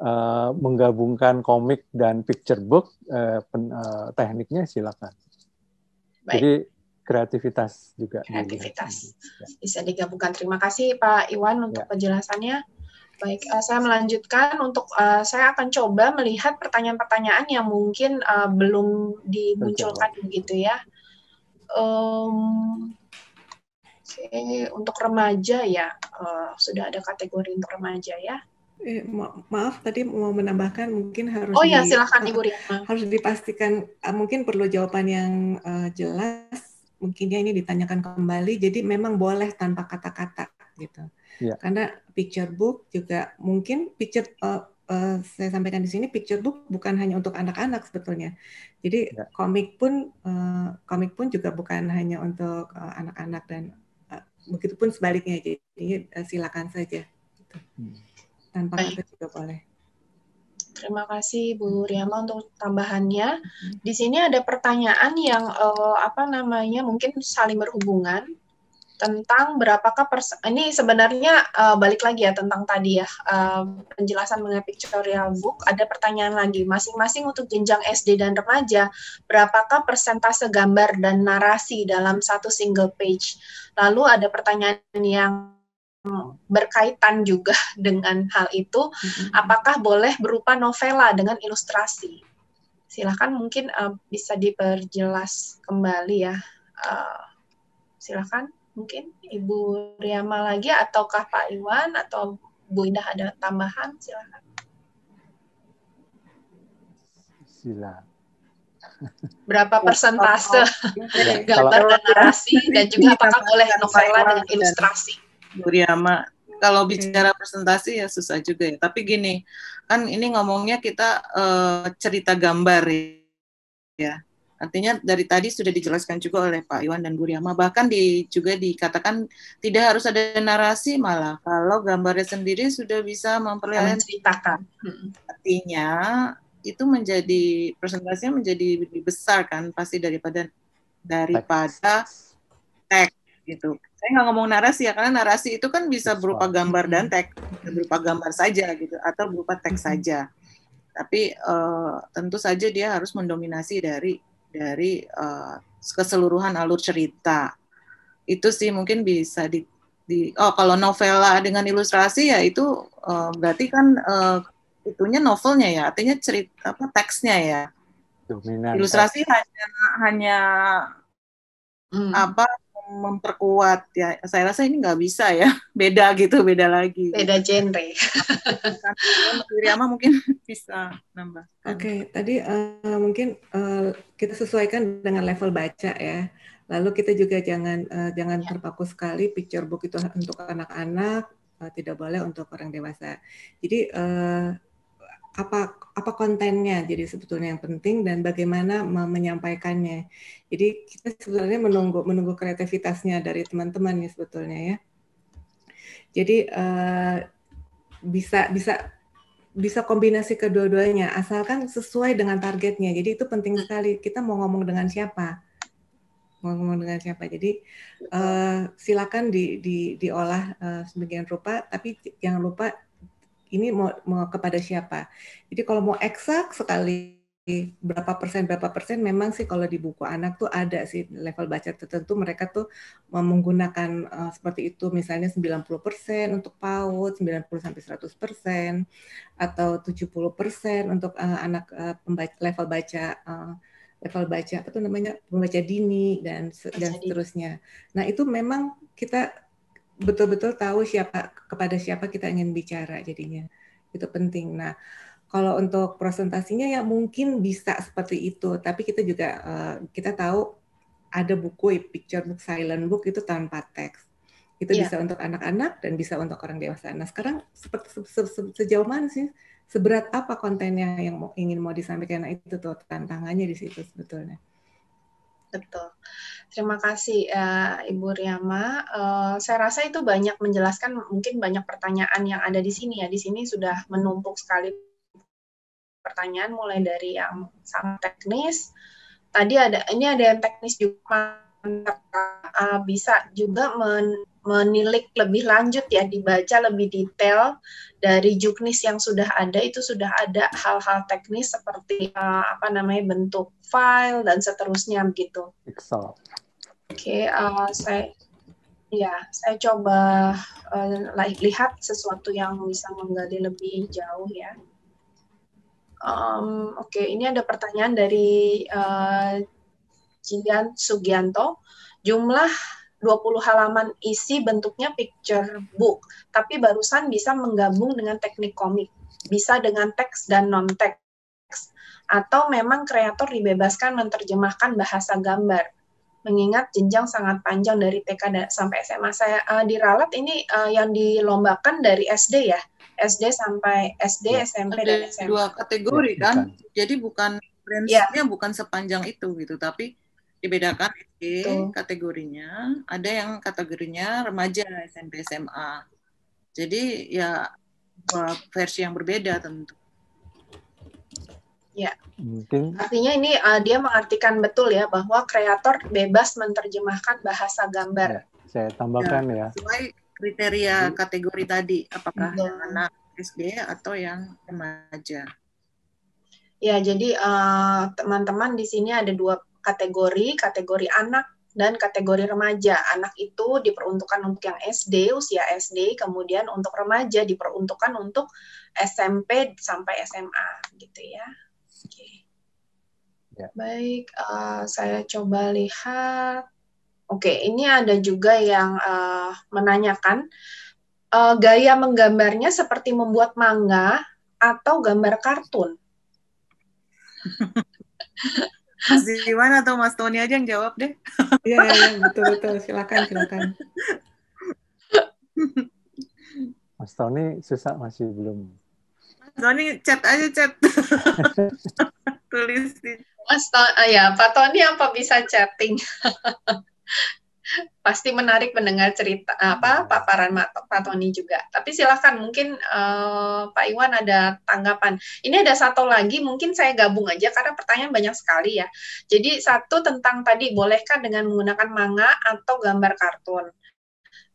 S7: uh, menggabungkan komik dan picture book, uh, pen, uh, tekniknya silakan. Baik. Jadi kreativitas juga.
S4: Kreativitas bisa digabungkan. Terima kasih Pak Iwan untuk ya. penjelasannya. Baik, uh, saya melanjutkan untuk uh, saya akan coba melihat pertanyaan-pertanyaan yang mungkin uh, belum dimunculkan begitu ya. Um, Oke, untuk remaja ya uh, sudah ada kategori untuk remaja ya.
S6: Eh, ma maaf tadi mau menambahkan mungkin harus
S4: Oh ya silakan Ibu Rima.
S6: Harus dipastikan uh, mungkin perlu jawaban yang uh, jelas. Mungkinnya ini ditanyakan kembali. Jadi memang boleh tanpa kata-kata gitu. Ya. Karena picture book juga mungkin picture uh, uh, saya sampaikan di sini picture book bukan hanya untuk anak-anak sebetulnya. Jadi ya. komik pun uh, komik pun juga bukan hanya untuk anak-anak uh, dan begitupun sebaliknya jadi uh, silakan saja gitu. Hmm. Tanpa kata juga boleh
S4: Terima kasih Bu Riyama untuk tambahannya. Hmm. Di sini ada pertanyaan yang uh, apa namanya mungkin saling berhubungan tentang berapakah persen ini sebenarnya uh, balik lagi ya tentang tadi ya uh, penjelasan mengenai pictorial book ada pertanyaan lagi masing-masing untuk jenjang SD dan remaja berapakah persentase gambar dan narasi dalam satu single page lalu ada pertanyaan yang berkaitan juga dengan hal itu mm-hmm. apakah boleh berupa novela dengan ilustrasi silahkan mungkin uh, bisa diperjelas kembali ya uh, silahkan mungkin Ibu Riyama lagi ataukah Pak Iwan atau Bu Indah ada tambahan silakan.
S7: Sila.
S4: Berapa persentase gambar dan narasi dan juga apakah boleh novela dengan ilustrasi?
S5: Bu Riyama, kalau bicara presentasi ya susah juga ya. Tapi gini, kan ini ngomongnya kita uh, cerita gambar ya. Artinya dari tadi sudah dijelaskan juga oleh Pak Iwan dan Bu Riyama, bahkan di, juga dikatakan tidak harus ada narasi malah kalau gambarnya sendiri sudah bisa memperlihatkan
S4: ceritakan.
S5: Hmm. Artinya itu menjadi presentasinya menjadi lebih besar kan pasti daripada daripada teks gitu. Saya nggak ngomong narasi ya karena narasi itu kan bisa berupa gambar dan teks, berupa gambar saja gitu atau berupa teks saja. Tapi uh, tentu saja dia harus mendominasi dari dari uh, keseluruhan alur cerita. Itu sih mungkin bisa di, di oh kalau novela dengan ilustrasi ya itu uh, berarti kan uh, itunya novelnya ya, artinya cerita apa teksnya ya. Dominan Ilustrasi teks. hanya hanya hmm. apa memperkuat ya saya rasa ini nggak bisa ya. Beda gitu beda lagi.
S4: Beda genre.
S5: Riyama mungkin bisa nambah.
S6: Oke okay, tadi uh, mungkin uh, kita sesuaikan dengan level baca ya. Lalu kita juga jangan uh, jangan ya. terpaku sekali picture book itu untuk anak-anak uh, tidak boleh untuk orang dewasa. Jadi uh, apa apa kontennya jadi sebetulnya yang penting dan bagaimana menyampaikannya. Jadi kita sebenarnya menunggu menunggu kreativitasnya dari teman-teman nih sebetulnya ya. Jadi uh, bisa bisa bisa kombinasi kedua-duanya asalkan sesuai dengan targetnya. Jadi itu penting sekali. Kita mau ngomong dengan siapa? Mau ngomong dengan siapa? Jadi uh, silakan di, di diolah uh, sebagian rupa. Tapi jangan lupa ini mau, mau kepada siapa. Jadi kalau mau eksak sekali berapa persen berapa persen memang sih kalau di buku anak tuh ada sih level baca tertentu mereka tuh menggunakan uh, seperti itu misalnya 90% untuk PAUD, 90 sampai 100% atau 70% untuk uh, anak uh, pembaca, level baca uh, level baca apa tuh namanya pembaca dini dan dan seterusnya. Nah, itu memang kita betul-betul tahu siapa kepada siapa kita ingin bicara jadinya itu penting. Nah kalau untuk presentasinya ya mungkin bisa seperti itu, tapi kita juga uh, kita tahu ada buku picture book, silent book itu tanpa teks. Itu yeah. bisa untuk anak-anak dan bisa untuk orang dewasa. Nah sekarang seperti se, se, se, sejauh mana sih seberat apa kontennya yang mau, ingin mau disampaikan? Nah, itu tuh tantangannya di situ sebetulnya.
S4: Betul. Terima kasih uh, Ibu Riyama. Uh, saya rasa itu banyak menjelaskan mungkin banyak pertanyaan yang ada di sini ya. Di sini sudah menumpuk sekali pertanyaan mulai dari yang sangat teknis. Tadi ada ini ada yang teknis juga uh, bisa juga men, menilik lebih lanjut ya, dibaca lebih detail dari juknis yang sudah ada itu sudah ada hal-hal teknis seperti uh, apa namanya bentuk file dan seterusnya begitu.
S7: Excel. Oke,
S4: okay, uh, saya ya saya coba uh, lihat sesuatu yang bisa menggali lebih jauh ya. Um, Oke, okay, ini ada pertanyaan dari uh, Sugianto. Jumlah 20 halaman isi bentuknya picture book, tapi barusan bisa menggabung dengan teknik komik, bisa dengan teks dan non-teks, atau memang kreator dibebaskan menerjemahkan bahasa gambar, mengingat jenjang sangat panjang dari TK sampai SMA. Saya uh, di Ralat ini uh, yang dilombakan dari SD ya, SD sampai SD, ya. SMP
S5: dan SMA. Dua kategori ya, kan, bukan. jadi bukan range-nya ya. bukan sepanjang itu gitu, tapi dibedakan SD kategorinya, ada yang kategorinya remaja SMP SMA. Jadi ya versi yang berbeda tentu.
S4: Ya, mungkin. Artinya ini uh, dia mengartikan betul ya bahwa kreator bebas menerjemahkan bahasa gambar.
S7: Ya, saya tambahkan ya. ya.
S5: Sesuai kriteria kategori tadi, apakah ya. anak SD atau yang remaja.
S4: Ya, jadi eh, teman-teman uh, di sini ada dua kategori, kategori anak dan kategori remaja. Anak itu diperuntukkan untuk yang SD, usia SD, kemudian untuk remaja diperuntukkan untuk SMP sampai SMA, gitu ya. Oke. Ya. Baik, uh, saya coba lihat. Oke, ini ada juga yang uh, menanyakan uh, gaya menggambarnya seperti membuat manga atau gambar kartun.
S5: Mas gimana atau Mas Tony aja yang jawab deh.
S6: Iya, iya, ya, betul betul. Silakan, silakan.
S7: Mas Tony susah masih belum.
S5: Tony chat aja chat. Tulis di.
S4: Mas Tony, ya Pak Tony apa bisa chatting? pasti menarik mendengar cerita apa paparan Pak Tony juga. Tapi silahkan mungkin uh, Pak Iwan ada tanggapan. Ini ada satu lagi mungkin saya gabung aja karena pertanyaan banyak sekali ya. Jadi satu tentang tadi bolehkah dengan menggunakan manga atau gambar kartun.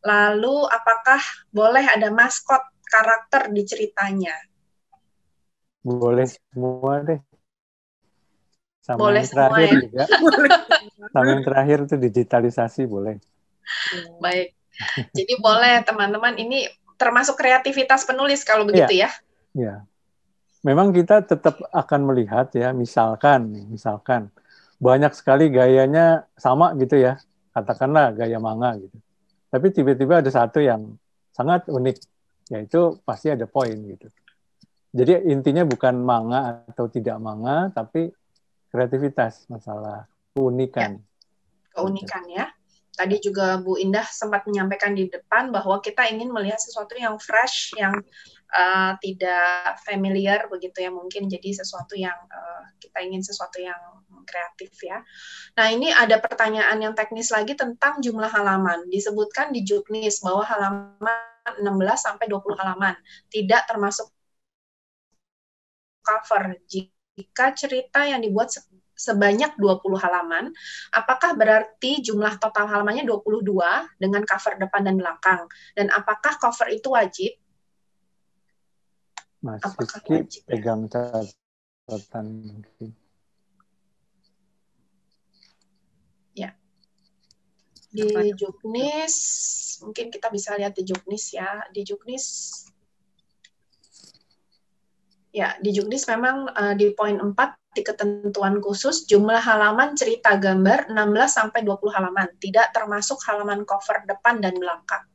S4: Lalu apakah boleh ada maskot karakter di ceritanya?
S7: Boleh semua deh.
S4: Sama boleh yang terakhir semua ya. juga.
S7: Sama yang terakhir itu digitalisasi boleh.
S4: Baik. Jadi boleh teman-teman ini termasuk kreativitas penulis kalau begitu ya?
S7: Iya. memang kita tetap akan melihat ya, misalkan, misalkan banyak sekali gayanya sama gitu ya, katakanlah gaya manga gitu. Tapi tiba-tiba ada satu yang sangat unik, yaitu pasti ada poin gitu. Jadi intinya bukan manga atau tidak manga, tapi kreativitas, masalah keunikan.
S4: Ya, keunikan ya. Tadi juga Bu Indah sempat menyampaikan di depan bahwa kita ingin melihat sesuatu yang fresh, yang uh, tidak familiar begitu ya mungkin. Jadi sesuatu yang uh, kita ingin sesuatu yang kreatif ya. Nah ini ada pertanyaan yang teknis lagi tentang jumlah halaman. Disebutkan di Juknis bahwa halaman 16 sampai 20 halaman tidak termasuk cover. Jika cerita yang dibuat sebanyak 20 halaman, apakah berarti jumlah total halamannya 22 dengan cover depan dan belakang? Dan apakah cover itu wajib?
S7: Mas apakah Rizky wajib, ya? pegang catatan mungkin.
S4: Ya. Di Juknis, mungkin kita bisa lihat di Juknis ya. Di Juknis Ya, di Juknis memang uh, di poin 4 di ketentuan khusus jumlah halaman cerita gambar 16 sampai 20 halaman, tidak termasuk halaman cover depan dan belakang.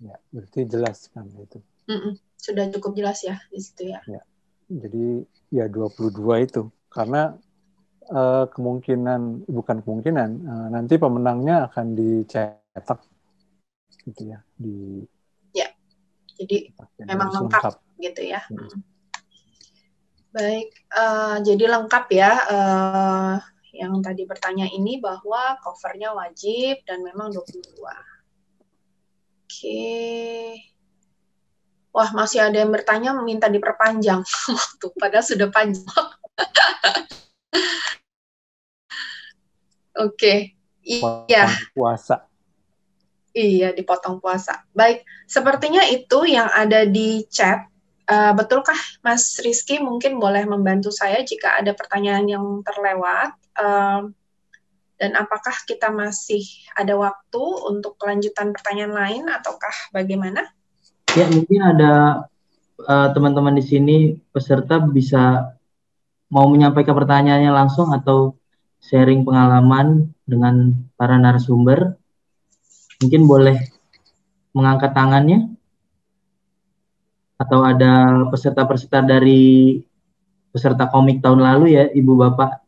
S7: Ya, berarti jelas kan itu.
S4: Mm -mm, sudah cukup jelas ya di situ ya.
S7: ya. Jadi ya 22 itu karena uh, kemungkinan bukan kemungkinan uh, nanti pemenangnya akan dicetak gitu ya di
S4: Ya. Jadi memang lengkap, lengkap gitu ya. Hmm. Baik, uh, jadi lengkap ya uh, yang tadi bertanya ini bahwa covernya wajib dan memang 22. Oke. Wah, masih ada yang bertanya minta diperpanjang waktu, padahal sudah panjang. Oke, iya.
S7: Puasa.
S4: Iya, dipotong puasa. Baik, sepertinya itu yang ada di chat Uh, betulkah Mas Rizky mungkin boleh membantu saya jika ada pertanyaan yang terlewat? Uh, dan apakah kita masih ada waktu untuk kelanjutan pertanyaan lain ataukah bagaimana?
S2: Ya, mungkin ada uh, teman-teman di sini peserta bisa mau menyampaikan pertanyaannya langsung atau sharing pengalaman dengan para narasumber. Mungkin boleh mengangkat tangannya atau ada peserta-peserta dari peserta komik tahun lalu ya Ibu Bapak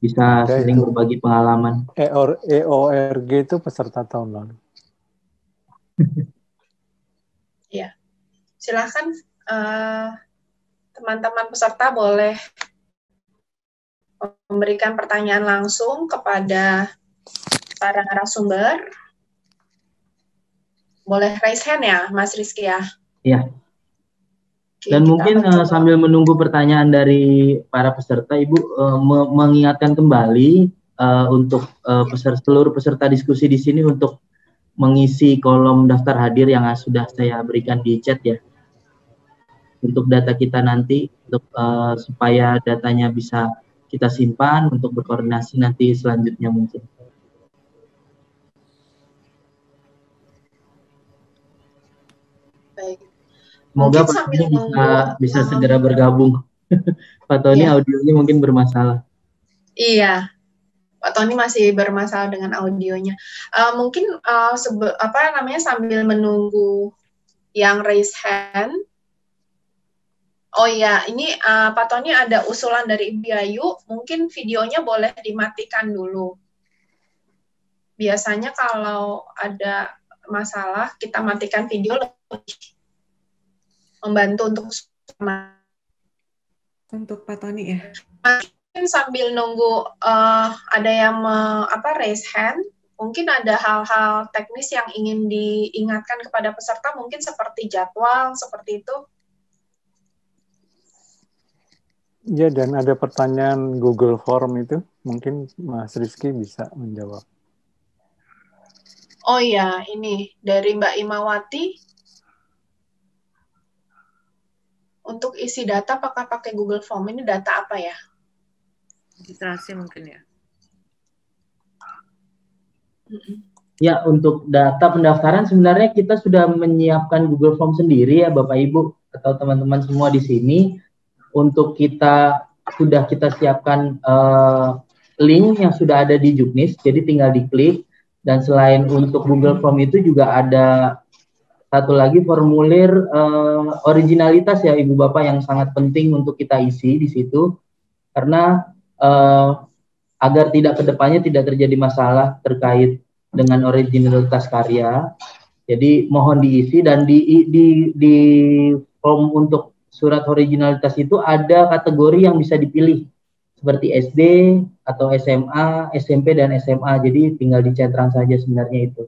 S2: bisa ada sering itu. berbagi pengalaman.
S7: EOR, EORG itu peserta tahun lalu.
S4: ya, silahkan uh, teman-teman peserta boleh memberikan pertanyaan langsung kepada para narasumber boleh raise hand ya, Mas Rizky ya?
S2: Iya. Dan mungkin uh, sambil menunggu pertanyaan dari para peserta, Ibu uh, me mengingatkan kembali uh, untuk uh, peserta, seluruh peserta diskusi di sini untuk mengisi kolom daftar hadir yang sudah saya berikan di chat ya. Untuk data kita nanti, untuk uh, supaya datanya bisa kita simpan untuk berkoordinasi nanti selanjutnya mungkin. Semoga Pak Tony bisa, bisa segera bergabung. Pak Tony ya. audionya mungkin bermasalah.
S4: Iya, Pak Tony masih bermasalah dengan audionya. Uh, mungkin uh, sebe apa namanya sambil menunggu yang raise hand. Oh iya, ini uh, Pak Tony ada usulan dari Ibu Ayu, mungkin videonya boleh dimatikan dulu. Biasanya kalau ada masalah, kita matikan video membantu untuk
S6: untuk Pak Tony ya.
S4: Mungkin sambil nunggu uh, ada yang me, apa raise hand, mungkin ada hal-hal teknis yang ingin diingatkan kepada peserta, mungkin seperti jadwal, seperti itu.
S7: Ya, dan ada pertanyaan Google Form itu, mungkin Mas Rizky bisa menjawab.
S4: Oh iya, ini dari Mbak Imawati. Untuk isi data apakah pakai Google Form? Ini data apa ya?
S5: Registrasi mungkin ya.
S2: Ya, untuk data pendaftaran sebenarnya kita sudah menyiapkan Google Form sendiri ya Bapak Ibu. atau teman-teman semua di sini untuk kita sudah kita siapkan uh, link yang sudah ada di Juknis, jadi tinggal diklik dan selain untuk Google Form itu juga ada satu lagi formulir uh, originalitas ya Ibu Bapak yang sangat penting untuk kita isi di situ karena uh, agar tidak ke depannya tidak terjadi masalah terkait dengan originalitas karya. Jadi mohon diisi dan di di di form untuk surat originalitas itu ada kategori yang bisa dipilih seperti SD atau SMA, SMP dan SMA. Jadi tinggal dicentang saja sebenarnya itu.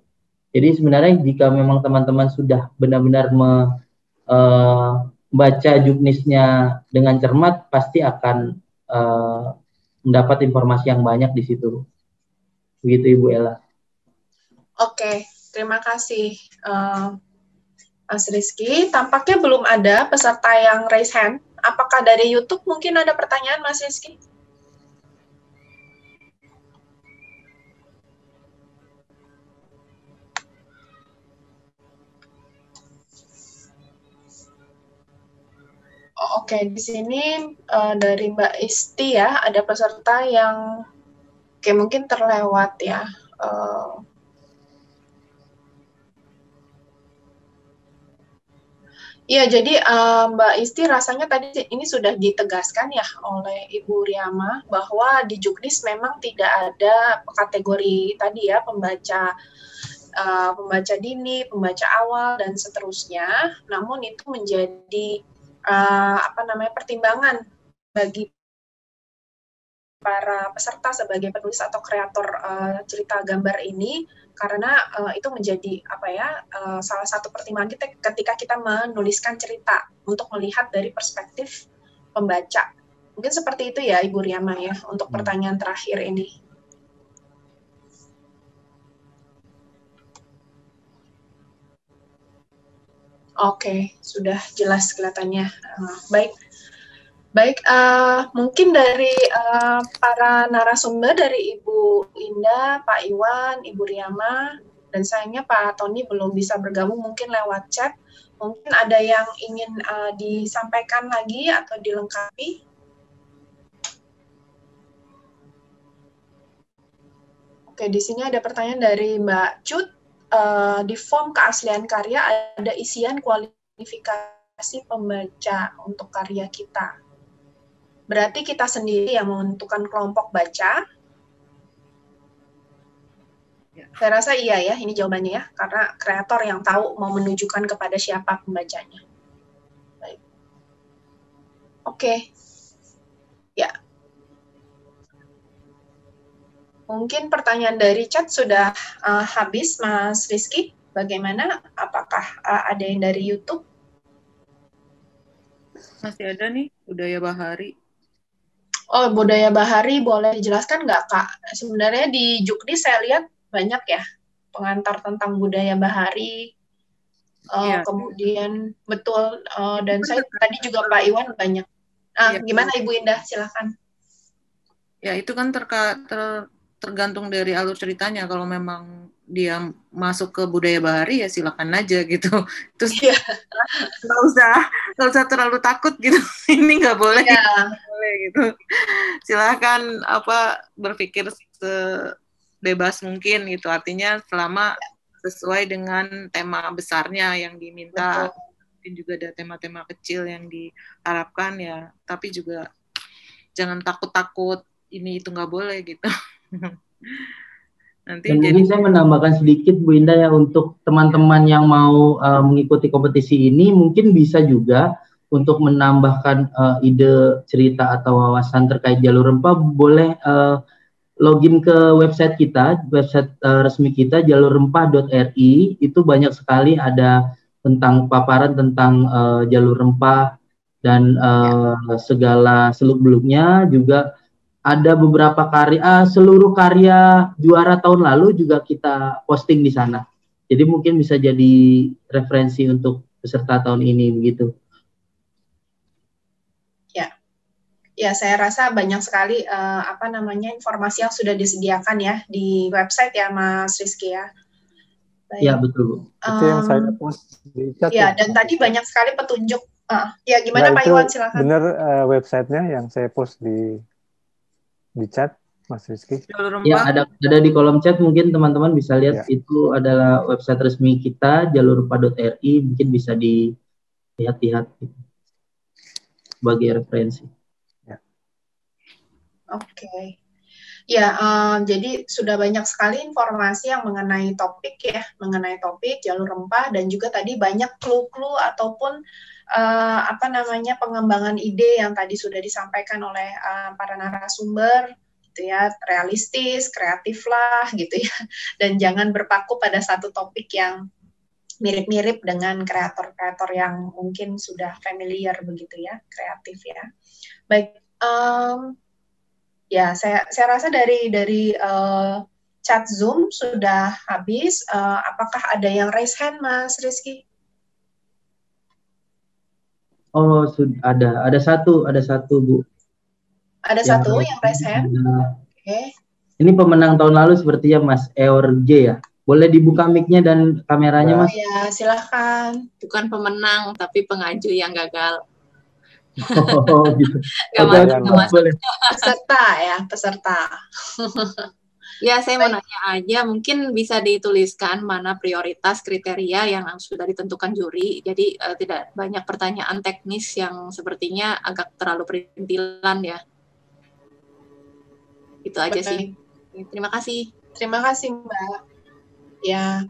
S2: Jadi sebenarnya jika memang teman-teman sudah benar-benar me, uh, baca juknisnya dengan cermat, pasti akan uh, mendapat informasi yang banyak di situ. Begitu Ibu Ella.
S4: Oke, terima kasih uh, Mas Rizky. Tampaknya belum ada peserta yang raise hand. Apakah dari YouTube mungkin ada pertanyaan Mas Rizky? Oke, di sini uh, dari Mbak Isti ya, ada peserta yang kayak mungkin terlewat ya. Uh, Iya, jadi uh, Mbak Isti rasanya tadi ini sudah ditegaskan ya oleh Ibu Riama bahwa di Juknis memang tidak ada kategori tadi ya pembaca uh, pembaca dini, pembaca awal dan seterusnya. Namun itu menjadi uh, apa namanya pertimbangan bagi para peserta sebagai penulis atau kreator uh, cerita gambar ini karena uh, itu menjadi apa ya uh, salah satu pertimbangan kita ketika kita menuliskan cerita untuk melihat dari perspektif pembaca mungkin seperti itu ya Ibu Riama ya untuk hmm. pertanyaan terakhir ini. Oke, sudah jelas kelihatannya. Uh, baik, baik. Uh, mungkin dari uh, para narasumber dari Ibu Indah, Pak Iwan, Ibu Riama, dan sayangnya Pak Tony belum bisa bergabung, mungkin lewat chat. Mungkin ada yang ingin uh, disampaikan lagi atau dilengkapi. Oke, di sini ada pertanyaan dari Mbak Cut uh, di form keaslian karya ada isian kualifikasi pembaca untuk karya kita. Berarti kita sendiri yang menentukan kelompok baca. Ya. Saya rasa iya ya, ini jawabannya ya, karena kreator yang tahu mau menunjukkan kepada siapa pembacanya. Baik. Oke. Ya, Mungkin pertanyaan dari chat sudah uh, habis, Mas Rizky. Bagaimana? Apakah uh, ada yang dari YouTube?
S5: Masih ada nih, Budaya Bahari.
S4: Oh, Budaya Bahari boleh dijelaskan nggak, Kak? Sebenarnya di Jukni saya lihat banyak ya pengantar tentang budaya Bahari. Uh, ya. Kemudian betul uh, dan saya tadi juga Pak Iwan banyak. Ah, ya. Gimana Ibu Indah? Silakan.
S5: Ya itu kan terka, ter, tergantung dari alur ceritanya. Kalau memang dia masuk ke budaya bahari ya silakan aja gitu. Terus yeah. nggak usah nggak usah terlalu takut gitu. Ini nggak boleh yeah. boleh gitu. Silakan apa berpikir sebebas mungkin gitu. Artinya selama sesuai dengan tema besarnya yang diminta mungkin juga ada tema-tema kecil yang diharapkan ya. Tapi juga jangan takut-takut ini itu nggak boleh gitu
S2: Nanti Dan jadi... mungkin saya menambahkan sedikit Bu Indah ya untuk teman-teman yang mau uh, mengikuti kompetisi ini mungkin bisa juga untuk menambahkan uh, ide cerita atau wawasan terkait jalur rempah boleh uh, login ke website kita, website uh, resmi kita jalurrempah.ri itu banyak sekali ada tentang paparan tentang uh, jalur rempah dan uh, segala seluk-beluknya juga ada beberapa karya seluruh karya juara tahun lalu juga kita posting di sana. Jadi mungkin bisa jadi referensi untuk peserta tahun ini begitu.
S4: Ya. Ya, saya rasa banyak sekali uh, apa namanya informasi yang sudah disediakan ya di website ya Mas Rizky ya.
S2: Baik. Ya, betul.
S7: Um, Itu yang saya post
S4: di chat. Ya, ya, dan tadi banyak sekali petunjuk Uh, ya gimana nah, Pak Iwan silakan.
S7: Benar uh, websitenya yang saya post di di chat Mas Rizky.
S2: Ya ada ada di kolom chat mungkin teman-teman bisa lihat ya. itu adalah website resmi kita jalurpa.ri mungkin bisa dilihat-lihat gitu, sebagai referensi.
S4: Ya. Oke. Okay. Ya, um, jadi sudah banyak sekali informasi yang mengenai topik ya, mengenai topik jalur rempah dan juga tadi banyak clue-clue ataupun uh, apa namanya pengembangan ide yang tadi sudah disampaikan oleh uh, para narasumber gitu ya, realistis, kreatif lah gitu ya. Dan jangan berpaku pada satu topik yang mirip-mirip dengan kreator-kreator yang mungkin sudah familiar begitu ya, kreatif ya. Baik, um, ya saya saya rasa dari dari uh, chat Zoom sudah habis. Uh, apakah ada yang raise hand, Mas Rizky?
S2: Oh, sudah ada. Ada satu, ada satu, Bu.
S4: Ada yang satu yang raise hand. Oke. Okay.
S2: Ini pemenang tahun lalu seperti ya Mas Eor J ya. Boleh dibuka mic-nya dan kameranya, Mas?
S4: Ya, silahkan.
S8: Bukan pemenang, tapi pengaju yang gagal.
S2: Oh, gitu. Gak
S4: masuk, gak masuk. Peserta ya, peserta.
S8: ya, saya mau nanya aja, mungkin bisa dituliskan mana prioritas kriteria yang sudah ditentukan juri. Jadi uh, tidak banyak pertanyaan teknis yang sepertinya agak terlalu perintilan ya. Itu aja sih. Terima kasih.
S4: Terima kasih, Mbak. Ya.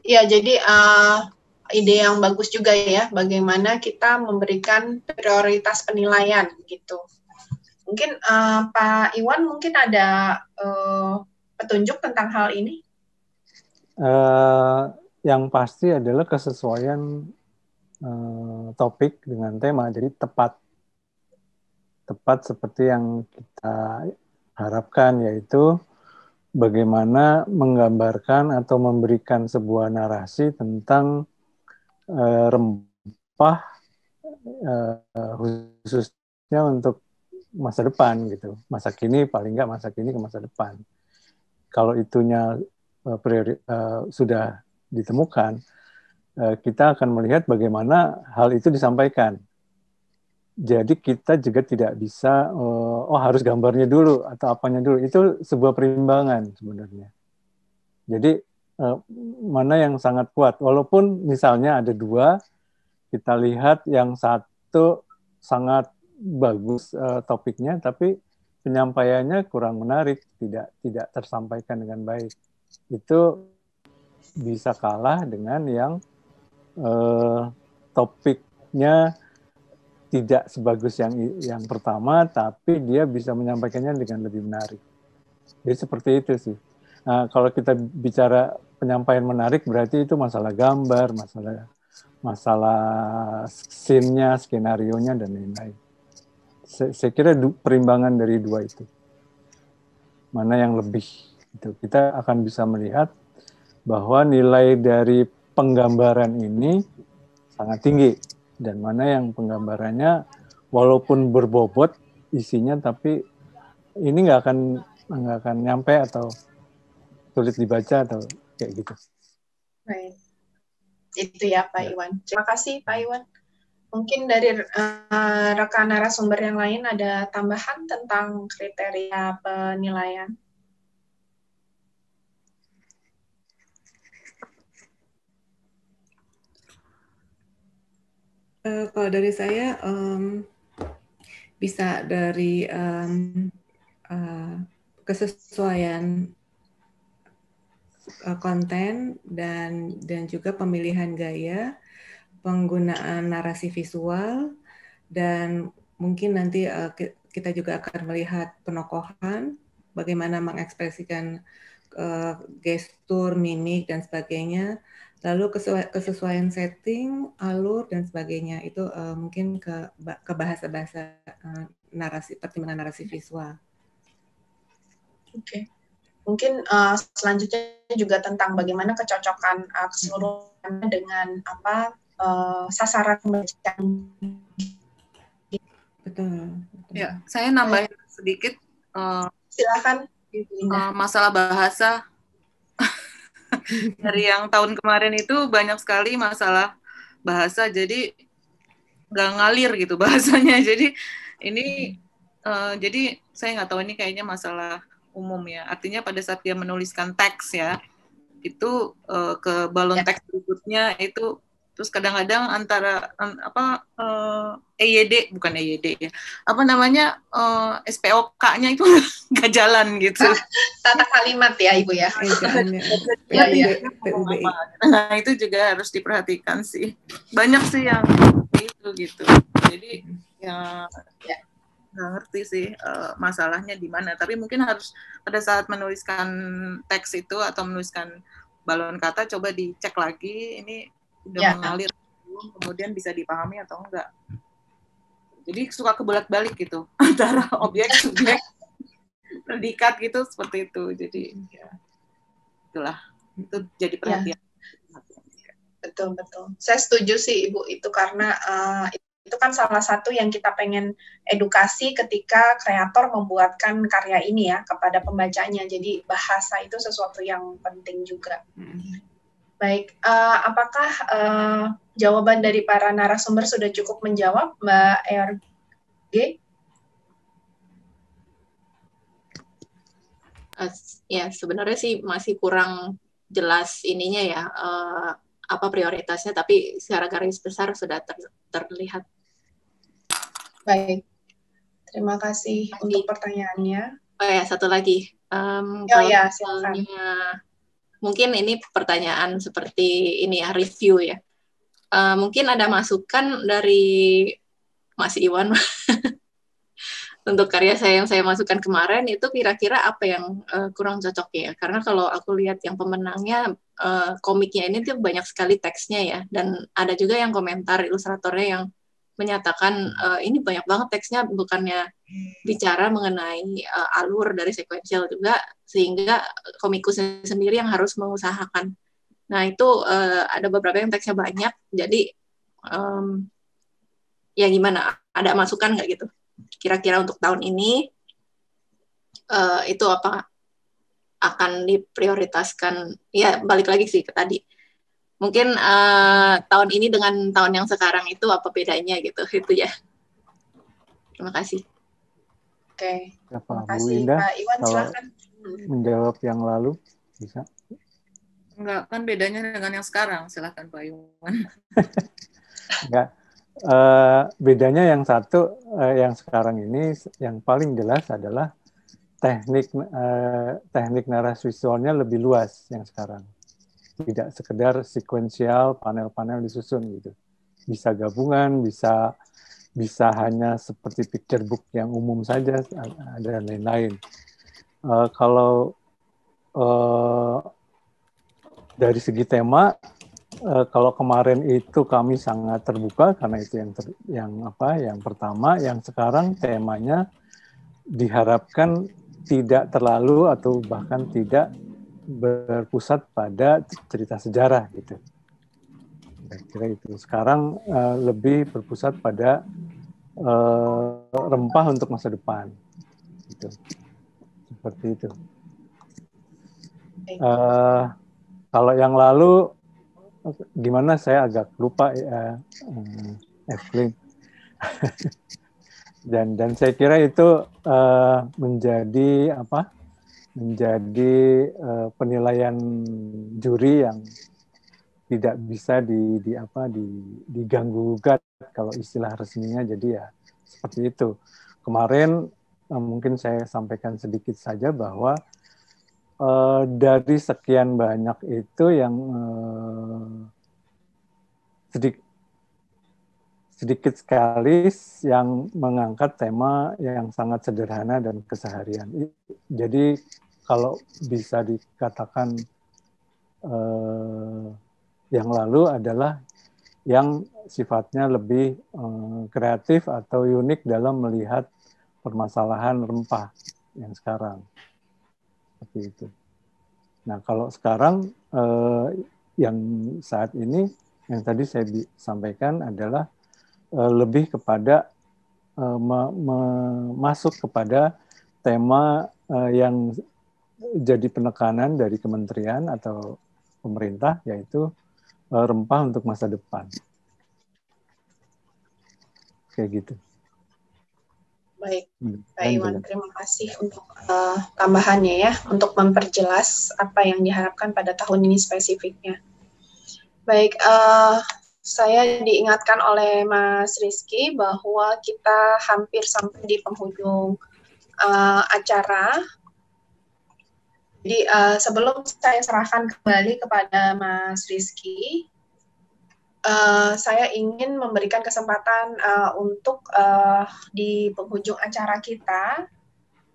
S4: Ya, jadi uh, ide yang bagus juga ya bagaimana kita memberikan prioritas penilaian gitu. Mungkin uh, Pak Iwan mungkin ada uh, petunjuk tentang hal ini?
S7: Uh, yang pasti adalah kesesuaian uh, topik dengan tema, jadi tepat tepat seperti yang kita harapkan yaitu bagaimana menggambarkan atau memberikan sebuah narasi tentang uh, rempah uh, khususnya untuk masa depan gitu. Masa kini paling nggak masa kini ke masa depan. Kalau itunya uh, priori, uh, sudah ditemukan uh, kita akan melihat bagaimana hal itu disampaikan. Jadi kita juga tidak bisa uh, oh harus gambarnya dulu atau apanya dulu. Itu sebuah perimbangan sebenarnya. Jadi Eh, mana yang sangat kuat. Walaupun misalnya ada dua, kita lihat yang satu sangat bagus uh, topiknya, tapi penyampaiannya kurang menarik, tidak tidak tersampaikan dengan baik. Itu bisa kalah dengan yang uh, topiknya tidak sebagus yang yang pertama, tapi dia bisa menyampaikannya dengan lebih menarik. Jadi seperti itu sih. Nah, kalau kita bicara penyampaian menarik berarti itu masalah gambar, masalah masalah scene-nya, skenario-nya dan lain-lain. Saya, saya kira perimbangan dari dua itu. Mana yang lebih itu kita akan bisa melihat bahwa nilai dari penggambaran ini sangat tinggi dan mana yang penggambarannya walaupun berbobot isinya tapi ini nggak akan nggak akan nyampe atau sulit dibaca atau kayak gitu.
S4: Baik. Itu ya Pak ya. Iwan. Terima kasih Pak Iwan. Mungkin dari uh, rekan narasumber yang lain ada tambahan tentang kriteria penilaian.
S6: Uh, kalau dari saya um, bisa dari um, uh, kesesuaian Eh, konten dan dan juga pemilihan gaya, penggunaan narasi visual dan mungkin nanti uh, kita juga akan melihat penokohan, bagaimana mengekspresikan uh, gestur, mimik dan sebagainya. Lalu kesesuaian setting, alur dan sebagainya itu uh, mungkin ke ke bahasa-bahasa narasi pertimbangan narasi visual.
S4: Oke. Okay mungkin uh, selanjutnya juga tentang bagaimana kecocokan uh, keseluruhan dengan apa uh, sasaran pembacaan.
S5: Betul, betul. Ya, saya nambahin sedikit. Uh,
S4: Silakan.
S5: Uh, masalah bahasa dari yang tahun kemarin itu banyak sekali masalah bahasa. Jadi nggak ngalir gitu bahasanya. Jadi ini uh, jadi saya nggak tahu ini kayaknya masalah umum ya. Artinya pada saat dia menuliskan teks ya itu uh, ke balon ya. teks berikutnya itu terus kadang-kadang antara um, apa uh, eh, EYD bukan EYD ya apa namanya uh, SPOK-nya itu nggak jalan gitu.
S4: Tata kalimat ya ibu ya,
S5: ya, ya. nah itu juga harus diperhatikan sih. Banyak sih yang itu gitu. Jadi ya, ya. nggak ngerti sih uh, masalahnya di mana. Tapi mungkin harus pada saat menuliskan teks itu atau menuliskan balon kata coba dicek lagi. Ini udah ya. mengalir kemudian bisa dipahami atau enggak jadi suka kebolak-balik gitu antara objek subjek predikat gitu seperti itu jadi ya itulah itu jadi ya. perhatian ya.
S4: betul betul saya setuju sih ibu itu karena uh, itu kan salah satu yang kita pengen edukasi ketika kreator membuatkan karya ini ya kepada pembacanya jadi bahasa itu sesuatu yang penting juga hmm. Baik, uh, apakah uh, jawaban dari para narasumber sudah cukup menjawab, Mbak ERG?
S8: Uh, ya, sebenarnya sih masih kurang jelas ininya ya, uh, apa prioritasnya, tapi secara garis besar sudah ter terlihat.
S4: Baik, terima kasih Masih. untuk pertanyaannya.
S8: Oh ya, satu lagi. Um,
S4: oh kalau ya, silakan
S8: mungkin ini pertanyaan seperti ini ya review ya. Uh, mungkin ada masukan dari Mas Iwan untuk karya saya yang saya masukkan kemarin itu kira-kira apa yang uh, kurang cocok ya? Karena kalau aku lihat yang pemenangnya uh, komiknya ini tuh banyak sekali teksnya ya dan ada juga yang komentar ilustratornya yang menyatakan uh, ini banyak banget teksnya bukannya bicara mengenai uh, alur dari sekuensial juga sehingga komikusnya sendiri yang harus mengusahakan. Nah itu uh, ada beberapa yang teksnya banyak jadi um, ya gimana ada masukan nggak gitu? Kira-kira untuk tahun ini uh, itu apa akan diprioritaskan? Ya balik lagi sih ke tadi mungkin uh, tahun ini dengan tahun yang sekarang itu apa bedanya gitu? Itu ya. Terima kasih.
S4: Oke. Okay.
S7: terima kasih Bu Indah, Pak Iwan kalau silakan. menjawab yang lalu bisa?
S5: Enggak kan bedanya dengan yang sekarang. Silakan Pak Iwan.
S7: Enggak. Uh, bedanya yang satu uh, yang sekarang ini yang paling jelas adalah teknik uh, teknik narasi visualnya lebih luas yang sekarang tidak sekedar sekuensial panel-panel disusun gitu. Bisa gabungan, bisa bisa hanya seperti picture book yang umum saja ada lain-lain. Uh, kalau uh, dari segi tema uh, kalau kemarin itu kami sangat terbuka karena itu yang ter, yang apa yang pertama yang sekarang temanya diharapkan tidak terlalu atau bahkan tidak berpusat pada cerita sejarah gitu. Kira itu. Sekarang uh, lebih berpusat pada uh, rempah untuk masa depan. Gitu. Seperti itu. Uh, kalau yang lalu gimana saya agak lupa ya um, dan dan saya kira itu uh, menjadi apa menjadi uh, penilaian juri yang tidak bisa di, di apa di diganggu gugat kalau istilah resminya jadi ya seperti itu kemarin uh, mungkin saya sampaikan sedikit saja bahwa uh, dari sekian banyak itu yang uh, sedikit sedikit sekali yang mengangkat tema yang sangat sederhana dan keseharian. Jadi kalau bisa dikatakan eh, yang lalu adalah yang sifatnya lebih eh, kreatif atau unik dalam melihat permasalahan rempah yang sekarang. Seperti itu. Nah, kalau sekarang eh, yang saat ini yang tadi saya sampaikan adalah Eh, lebih kepada uh, masuk kepada tema uh, yang jadi penekanan dari kementerian atau pemerintah yaitu uh, rempah untuk masa depan. kayak gitu.
S4: Baik, hmm, Pak Iwan, terima kasih untuk uh, tambahannya ya, untuk memperjelas apa yang diharapkan pada tahun ini spesifiknya. Baik, uh, saya diingatkan oleh Mas Rizky bahwa kita hampir sampai di penghujung uh, acara. Jadi uh, sebelum saya serahkan kembali kepada Mas Rizky, uh, saya ingin memberikan kesempatan uh, untuk uh, di penghujung acara kita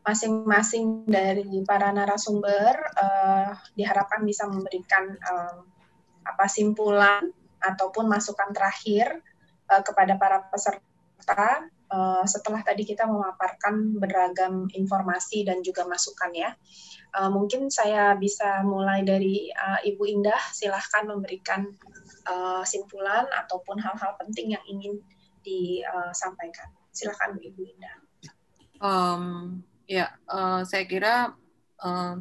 S4: masing-masing dari para narasumber uh, diharapkan bisa memberikan uh, apa simpulan ataupun masukan terakhir uh, kepada para peserta uh, setelah tadi kita memaparkan beragam informasi dan juga masukan ya. Uh, mungkin saya bisa mulai dari uh, Ibu Indah, silahkan memberikan simpulan ataupun hal-hal penting yang ingin disampaikan. Silakan Ibu Indah.
S5: Um, ya, uh, saya kira uh,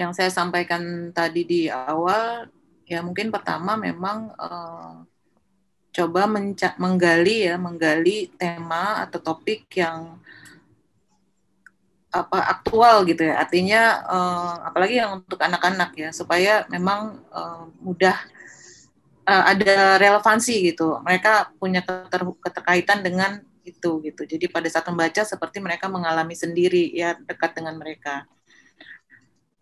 S5: yang saya sampaikan tadi di awal, ya mungkin pertama memang uh, coba menggali ya, menggali tema atau topik yang apa aktual gitu ya artinya uh, apalagi yang untuk anak-anak ya supaya memang uh, mudah uh, ada relevansi gitu. Mereka punya keter keterkaitan dengan itu gitu. Jadi pada saat membaca seperti mereka mengalami sendiri ya dekat dengan mereka.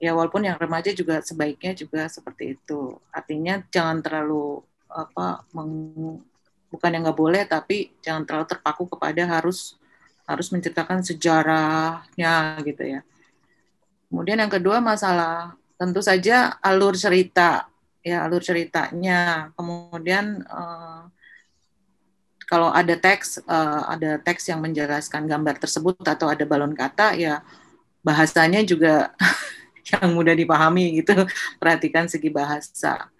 S5: Ya walaupun yang remaja juga sebaiknya juga seperti itu. Artinya jangan terlalu apa meng, bukan yang nggak boleh tapi jangan terlalu terpaku kepada harus harus menceritakan sejarahnya gitu ya. Kemudian yang kedua masalah tentu saja alur cerita ya alur ceritanya. Kemudian uh, kalau ada teks uh, ada teks yang menjelaskan gambar tersebut atau ada balon kata ya bahasanya juga yang mudah dipahami gitu. Perhatikan segi bahasa.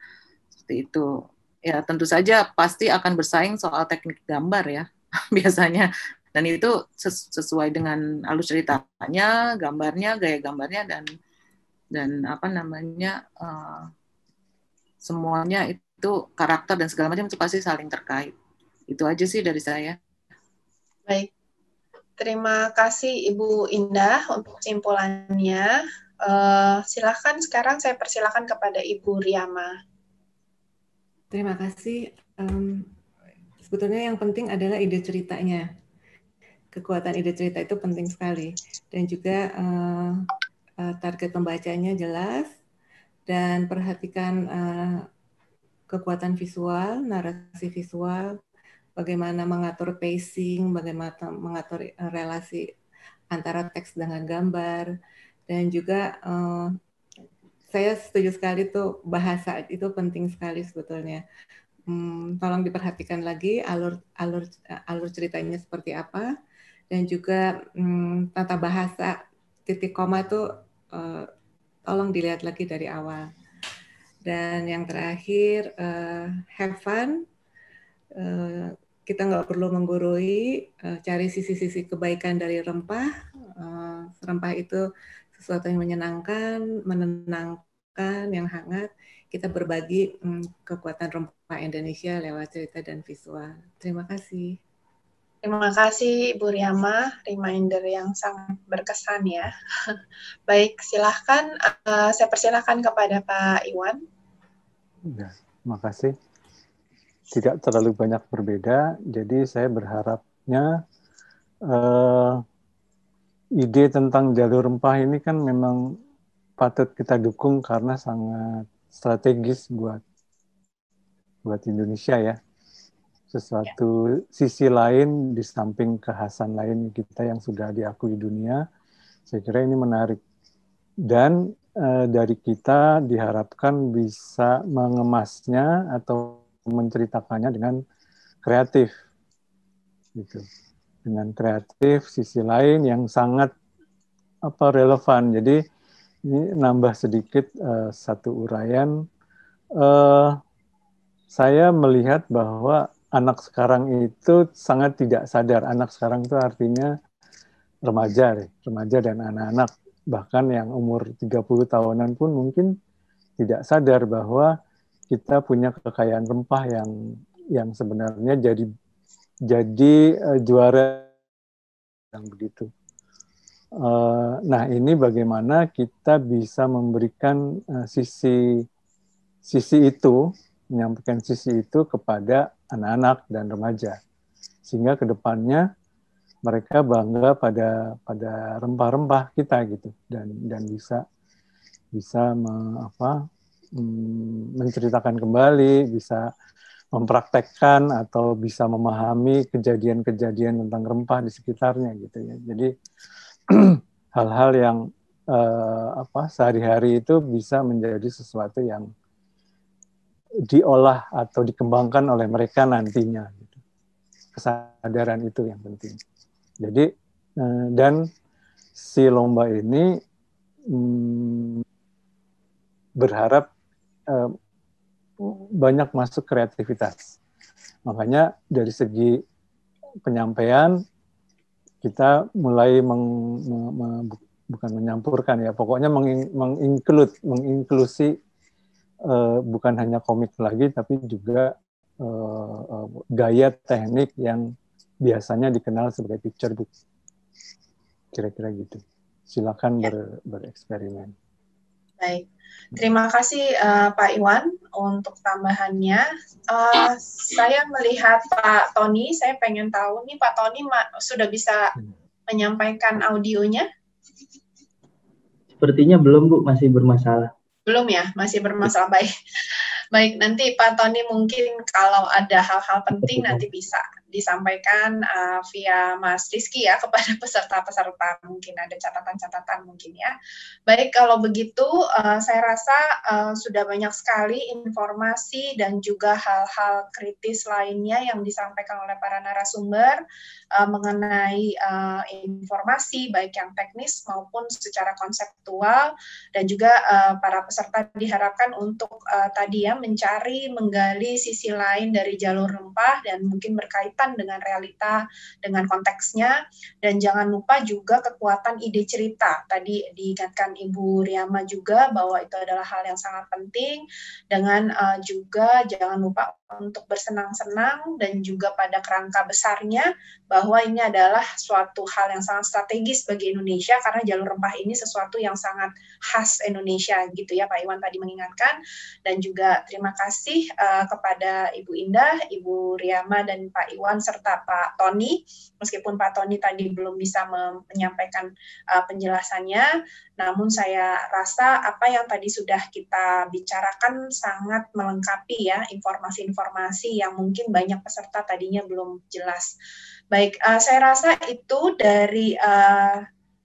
S5: Seperti itu. Ya, tentu saja pasti akan bersaing soal teknik gambar ya. Biasanya dan itu sesuai dengan alur ceritanya, gambarnya, gaya gambarnya dan dan apa namanya uh, semuanya itu karakter dan segala macam itu pasti saling terkait. Itu aja sih dari saya.
S4: Baik. Terima kasih Ibu Indah untuk kesimpulannya. Uh, silahkan sekarang saya persilahkan kepada Ibu Riyama.
S6: Terima kasih. Um, sebetulnya yang penting adalah ide ceritanya. Kekuatan ide cerita itu penting sekali. Dan juga uh, uh, target pembacanya jelas, dan perhatikan uh, kekuatan visual, narasi visual, bagaimana mengatur pacing, bagaimana mengatur relasi antara teks dengan gambar, dan juga uh, saya setuju sekali tuh bahasa itu penting sekali sebetulnya. Hmm, tolong diperhatikan lagi alur alur alur ceritanya seperti apa dan juga hmm, tata bahasa titik koma itu uh, tolong dilihat lagi dari awal. Dan yang terakhir, uh, have fun. Uh, kita nggak perlu menggurui, cari sisi-sisi kebaikan dari rempah. Rempah itu sesuatu yang menyenangkan, menenangkan, yang hangat. Kita berbagi um, kekuatan rempah Indonesia lewat cerita dan visual. Terima kasih.
S4: Terima kasih Ibu Riyama, reminder yang sangat berkesan ya. Baik, silahkan uh, saya persilahkan kepada Pak Iwan.
S7: Ya, terima kasih. Tidak terlalu banyak berbeda, jadi saya berharapnya uh, ide tentang jalur rempah ini kan memang patut kita dukung karena sangat strategis buat buat Indonesia ya sesuatu ya. sisi lain di samping kekhasan lain kita yang sudah diakui dunia. Saya kira ini menarik. Dan e, dari kita diharapkan bisa mengemasnya atau menceritakannya dengan kreatif. Gitu. Dengan kreatif sisi lain yang sangat apa relevan. Jadi ini nambah sedikit e, satu uraian. E, saya melihat bahwa anak sekarang itu sangat tidak sadar. Anak sekarang itu artinya remaja, remaja dan anak-anak bahkan yang umur 30 tahunan pun mungkin tidak sadar bahwa kita punya kekayaan rempah yang yang sebenarnya jadi jadi uh, juara yang begitu. Uh, nah ini bagaimana kita bisa memberikan uh, sisi sisi itu menyampaikan sisi itu kepada anak-anak dan remaja sehingga ke depannya mereka bangga pada pada rempah-rempah kita gitu dan dan bisa bisa me, apa, mm, menceritakan kembali, bisa mempraktekkan atau bisa memahami kejadian-kejadian tentang rempah di sekitarnya gitu ya. Jadi hal-hal yang uh, apa sehari-hari itu bisa menjadi sesuatu yang diolah atau dikembangkan oleh mereka nantinya. Gitu. Kesadaran itu yang penting. Jadi uh, dan si lomba ini hmm, berharap uh, banyak masuk kreativitas. Makanya dari segi penyampaian kita mulai meng, me, me, bukan menyampurkan ya, pokoknya menginclude, menginklusi uh, bukan hanya komik lagi, tapi juga uh, uh, gaya teknik yang biasanya dikenal sebagai picture book. Kira-kira gitu. Silakan ya. ber, bereksperimen.
S4: Baik. Terima kasih uh, Pak Iwan untuk tambahannya. Uh, saya melihat Pak Tony, saya pengen tahu nih Pak Tony sudah bisa menyampaikan audionya?
S2: Sepertinya belum Bu, masih bermasalah.
S4: Belum ya, masih bermasalah. Baik. Baik, nanti Pak Tony mungkin kalau ada hal-hal penting nanti bisa disampaikan uh, via Mas Rizky ya kepada peserta-peserta mungkin ada catatan-catatan mungkin ya. Baik kalau begitu uh, saya rasa uh, sudah banyak sekali informasi dan juga hal-hal kritis lainnya yang disampaikan oleh para narasumber uh, mengenai uh, informasi baik yang teknis maupun secara konseptual dan juga uh, para peserta diharapkan untuk uh, tadi ya mencari, menggali sisi lain dari jalur rempah dan mungkin berkaitan dengan realita, dengan konteksnya. Dan jangan lupa juga kekuatan ide cerita. Tadi diingatkan Ibu Riama juga bahwa itu adalah hal yang sangat penting. Dengan uh, juga jangan lupa untuk bersenang-senang dan juga pada kerangka besarnya bahwa ini adalah suatu hal yang sangat strategis bagi Indonesia karena jalur rempah ini sesuatu yang sangat khas Indonesia gitu ya Pak Iwan tadi mengingatkan dan juga terima kasih uh, kepada Ibu Indah, Ibu Riama dan Pak Iwan serta Pak Tony meskipun Pak Tony tadi belum bisa menyampaikan uh, penjelasannya namun saya rasa apa yang tadi sudah kita bicarakan sangat melengkapi ya informasi-informasi yang mungkin banyak peserta tadinya belum jelas. Baik, uh, saya rasa itu dari uh,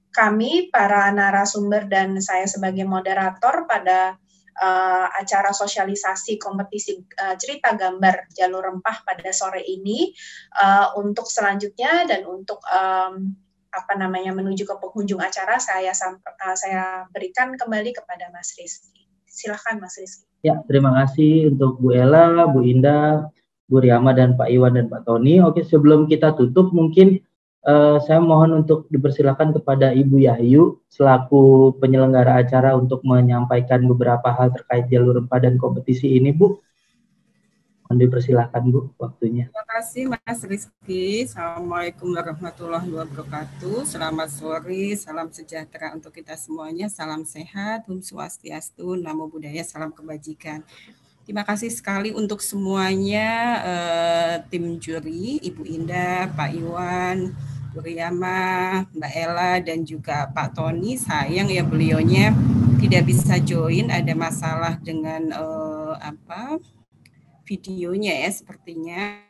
S4: kami para narasumber dan saya sebagai moderator pada uh, acara sosialisasi kompetisi uh, cerita gambar jalur rempah pada sore ini. Uh, untuk selanjutnya dan untuk um, apa namanya menuju ke penghujung acara saya uh, saya berikan kembali kepada Mas Rizky. Silahkan Mas Rizky.
S2: Ya, terima kasih untuk Bu Ella, Bu Indah, Bu Riyama dan Pak Iwan dan Pak Tony. Oke, sebelum kita tutup mungkin uh, saya mohon untuk dipersilakan kepada Ibu Yahyu selaku penyelenggara acara untuk menyampaikan beberapa hal terkait jalur rempah dan kompetisi ini, Bu. Mohon dipersilahkan Bu waktunya.
S9: Terima kasih Mas Rizky. Assalamualaikum warahmatullahi wabarakatuh. Selamat sore, salam sejahtera untuk kita semuanya. Salam sehat, Om Swastiastu, Namo Buddhaya, salam kebajikan. Terima kasih sekali untuk semuanya eh, tim juri, Ibu Indah, Pak Iwan, Bu Riyama, Mbak Ella, dan juga Pak Tony. Sayang ya beliaunya tidak bisa join, ada masalah dengan eh, apa videonya ya sepertinya.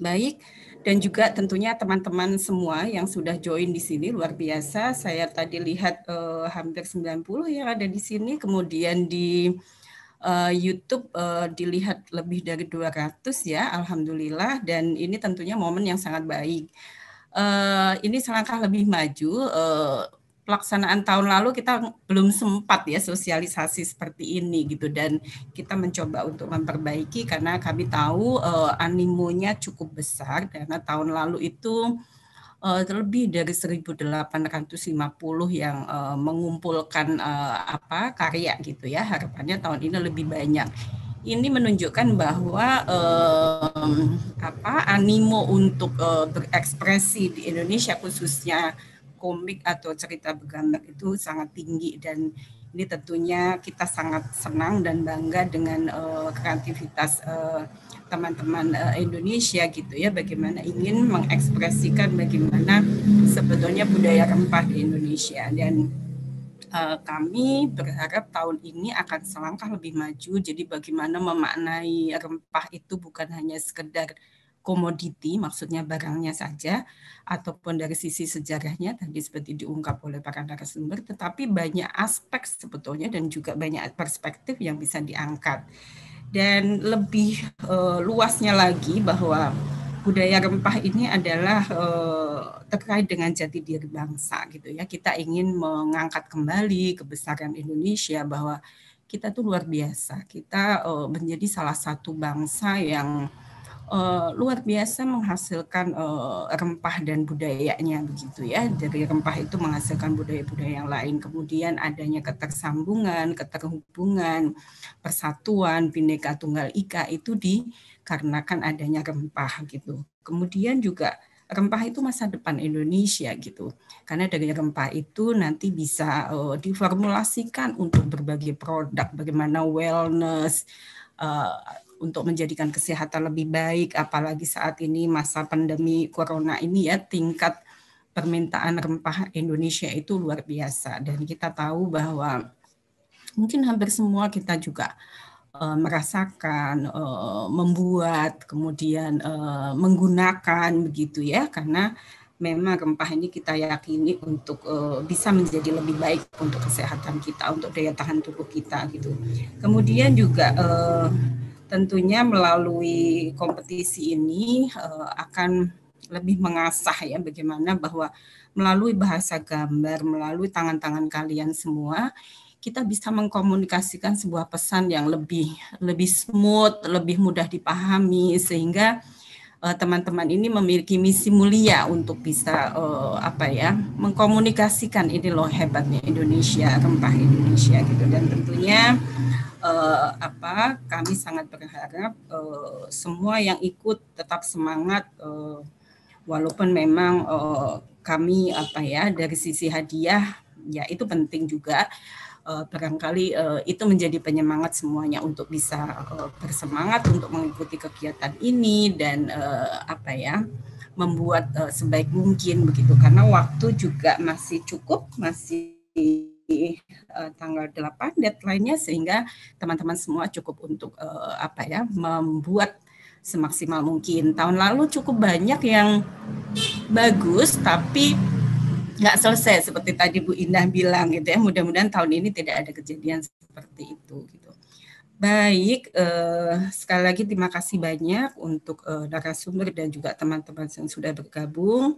S9: Baik, dan juga tentunya teman-teman semua yang sudah join di sini luar biasa. Saya tadi lihat uh, hampir 90 yang ada di sini, kemudian di uh, YouTube uh, dilihat lebih dari 200 ya, alhamdulillah. Dan ini tentunya momen yang sangat baik. Uh, ini selangkah lebih maju uh, pelaksanaan tahun lalu kita belum sempat ya sosialisasi seperti ini gitu. Dan kita mencoba untuk memperbaiki karena kami tahu uh, animonya cukup besar. Karena tahun lalu itu uh, lebih dari 1.850 yang uh, mengumpulkan uh, apa karya gitu ya harapannya tahun ini lebih banyak. Ini menunjukkan bahwa um, apa animo untuk uh, berekspresi di Indonesia khususnya komik atau cerita bergambar itu sangat tinggi. Dan ini tentunya kita sangat senang dan bangga dengan uh, kreativitas teman-teman uh, Indonesia gitu ya bagaimana ingin mengekspresikan bagaimana sebetulnya budaya rempah di Indonesia dan uh, kami berharap tahun ini akan selangkah lebih maju. Jadi bagaimana memaknai rempah itu bukan hanya sekedar komoditi, maksudnya barangnya saja, ataupun dari sisi sejarahnya tadi seperti diungkap oleh para narasumber, tetapi banyak aspek sebetulnya dan juga banyak perspektif yang bisa diangkat. Dan lebih uh, luasnya lagi bahwa budaya rempah ini adalah uh, terkait dengan jati diri bangsa gitu ya. Kita ingin mengangkat kembali kebesaran Indonesia bahwa kita tuh luar biasa. Kita uh, menjadi salah satu bangsa yang uh, luar biasa menghasilkan uh, rempah dan budayanya begitu ya. Dari rempah itu menghasilkan budaya-budaya yang lain. Kemudian adanya ketersambungan, keterhubungan, persatuan, bineka tunggal ika itu di dikarenakan adanya rempah gitu. Kemudian juga rempah itu masa depan Indonesia gitu. Karena dari rempah itu nanti bisa uh, diformulasikan untuk berbagai produk bagaimana wellness uh, untuk menjadikan kesehatan lebih baik apalagi saat ini masa pandemi corona ini ya tingkat permintaan rempah Indonesia itu luar biasa dan kita tahu bahwa mungkin hampir semua kita juga uh, merasakan, uh, membuat, kemudian uh, menggunakan begitu ya, karena memang rempah ini kita yakini untuk bisa menjadi lebih baik untuk kesehatan kita, untuk daya tahan tubuh kita gitu. Kemudian juga tentunya melalui kompetisi ini uh, akan lebih mengasah ya bagaimana bahwa melalui bahasa gambar, melalui tangan-tangan kalian semua kita bisa mengkomunikasikan sebuah pesan yang lebih lebih smooth, lebih mudah dipahami sehingga eh, teman-teman uh, ini memiliki misi mulia untuk bisa uh, apa ya mengkomunikasikan ini loh hebatnya Indonesia rempah Indonesia gitu. Dan tentunya uh, apa kami sangat berharap uh, semua yang ikut tetap semangat uh, walaupun memang uh, kami apa ya dari sisi hadiah ya itu penting juga uh, barangkali uh, itu menjadi penyemangat semuanya untuk bisa uh, bersemangat untuk mengikuti kegiatan ini dan uh, apa ya membuat uh, sebaik mungkin begitu. Karena waktu juga masih cukup masih uh, tanggal 8 deadline-nya sehingga teman-teman semua cukup untuk uh, apa ya membuat semaksimal mungkin. Tahun lalu cukup banyak yang bagus tapi nggak selesai seperti tadi Bu Indah bilang gitu ya. Mudah-mudahan tahun ini tidak ada kejadian seperti itu gitu. Baik, eh, sekali lagi terima kasih banyak untuk eh, narasumber dan juga teman-teman yang sudah bergabung.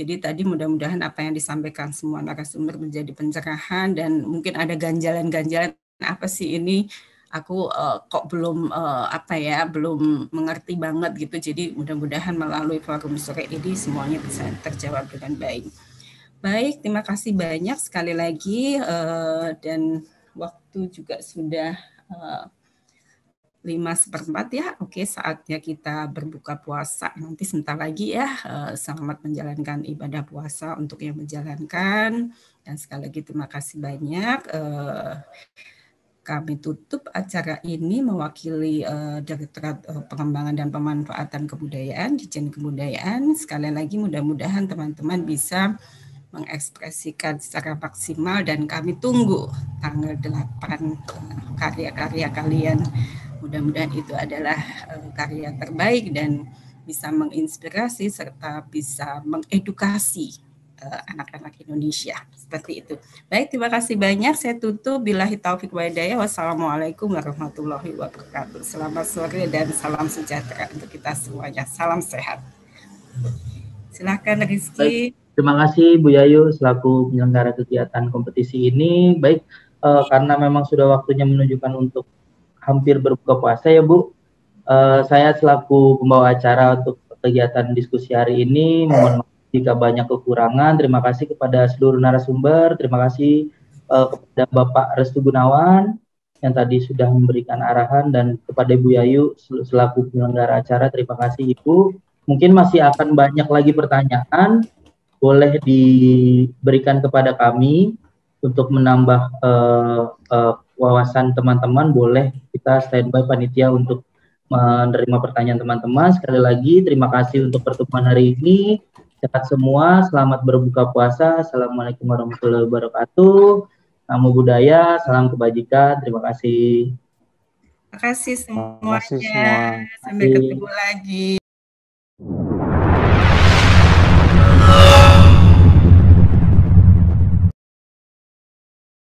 S9: Jadi tadi mudah-mudahan apa yang disampaikan semua narasumber menjadi pencerahan dan mungkin ada ganjalan-ganjalan apa sih ini aku uh, kok belum uh, apa ya belum mengerti banget gitu. Jadi mudah-mudahan melalui forum sore ini semuanya bisa terjawab dengan baik. Baik, terima kasih banyak sekali lagi uh, dan waktu juga sudah uh, lima seperempat ya. Oke, saatnya kita berbuka puasa. Nanti sebentar lagi ya. Uh, selamat menjalankan ibadah puasa untuk yang menjalankan. Dan sekali lagi terima kasih banyak. Uh, kami tutup acara ini mewakili uh, Direktorat Pengembangan dan Pemanfaatan Kebudayaan, Dijen Kebudayaan. Sekali lagi mudah-mudahan teman-teman bisa mengekspresikan secara maksimal dan kami tunggu tanggal 8 eh, karya-karya kalian. Mudah-mudahan itu adalah eh, karya terbaik dan bisa menginspirasi serta bisa mengedukasi eh, anak-anak Indonesia seperti itu. Baik, terima kasih banyak. Saya tutup. Bila taufik wa hidayah. Wassalamualaikum warahmatullahi wabarakatuh. Selamat sore dan salam sejahtera untuk kita semuanya. Salam sehat. Silakan Rizky. Baik.
S2: Terima kasih Bu Yayu selaku penyelenggara kegiatan kompetisi ini. Baik, uh, karena memang sudah waktunya menunjukkan untuk hampir berbuka puasa ya Bu. Uh, saya selaku pembawa acara untuk kegiatan diskusi hari ini mohon maaf jika banyak kekurangan. Terima kasih kepada seluruh narasumber. Terima kasih uh, kepada Bapak Restu Gunawan, yang tadi sudah memberikan arahan dan kepada Ibu Yayu selaku penyelenggara acara terima kasih Ibu. Mungkin masih akan banyak lagi pertanyaan boleh diberikan kepada kami untuk menambah uh, uh, wawasan teman-teman boleh kita standby panitia untuk menerima pertanyaan teman-teman. Sekali lagi terima kasih untuk pertemuan hari ini. Sehat semua, selamat berbuka puasa. Assalamualaikum warahmatullahi wabarakatuh. Namo budaya, salam kebajikan. Terima kasih.
S9: Terima kasih semuanya. Terima kasih semua. Sampai ketemu lagi.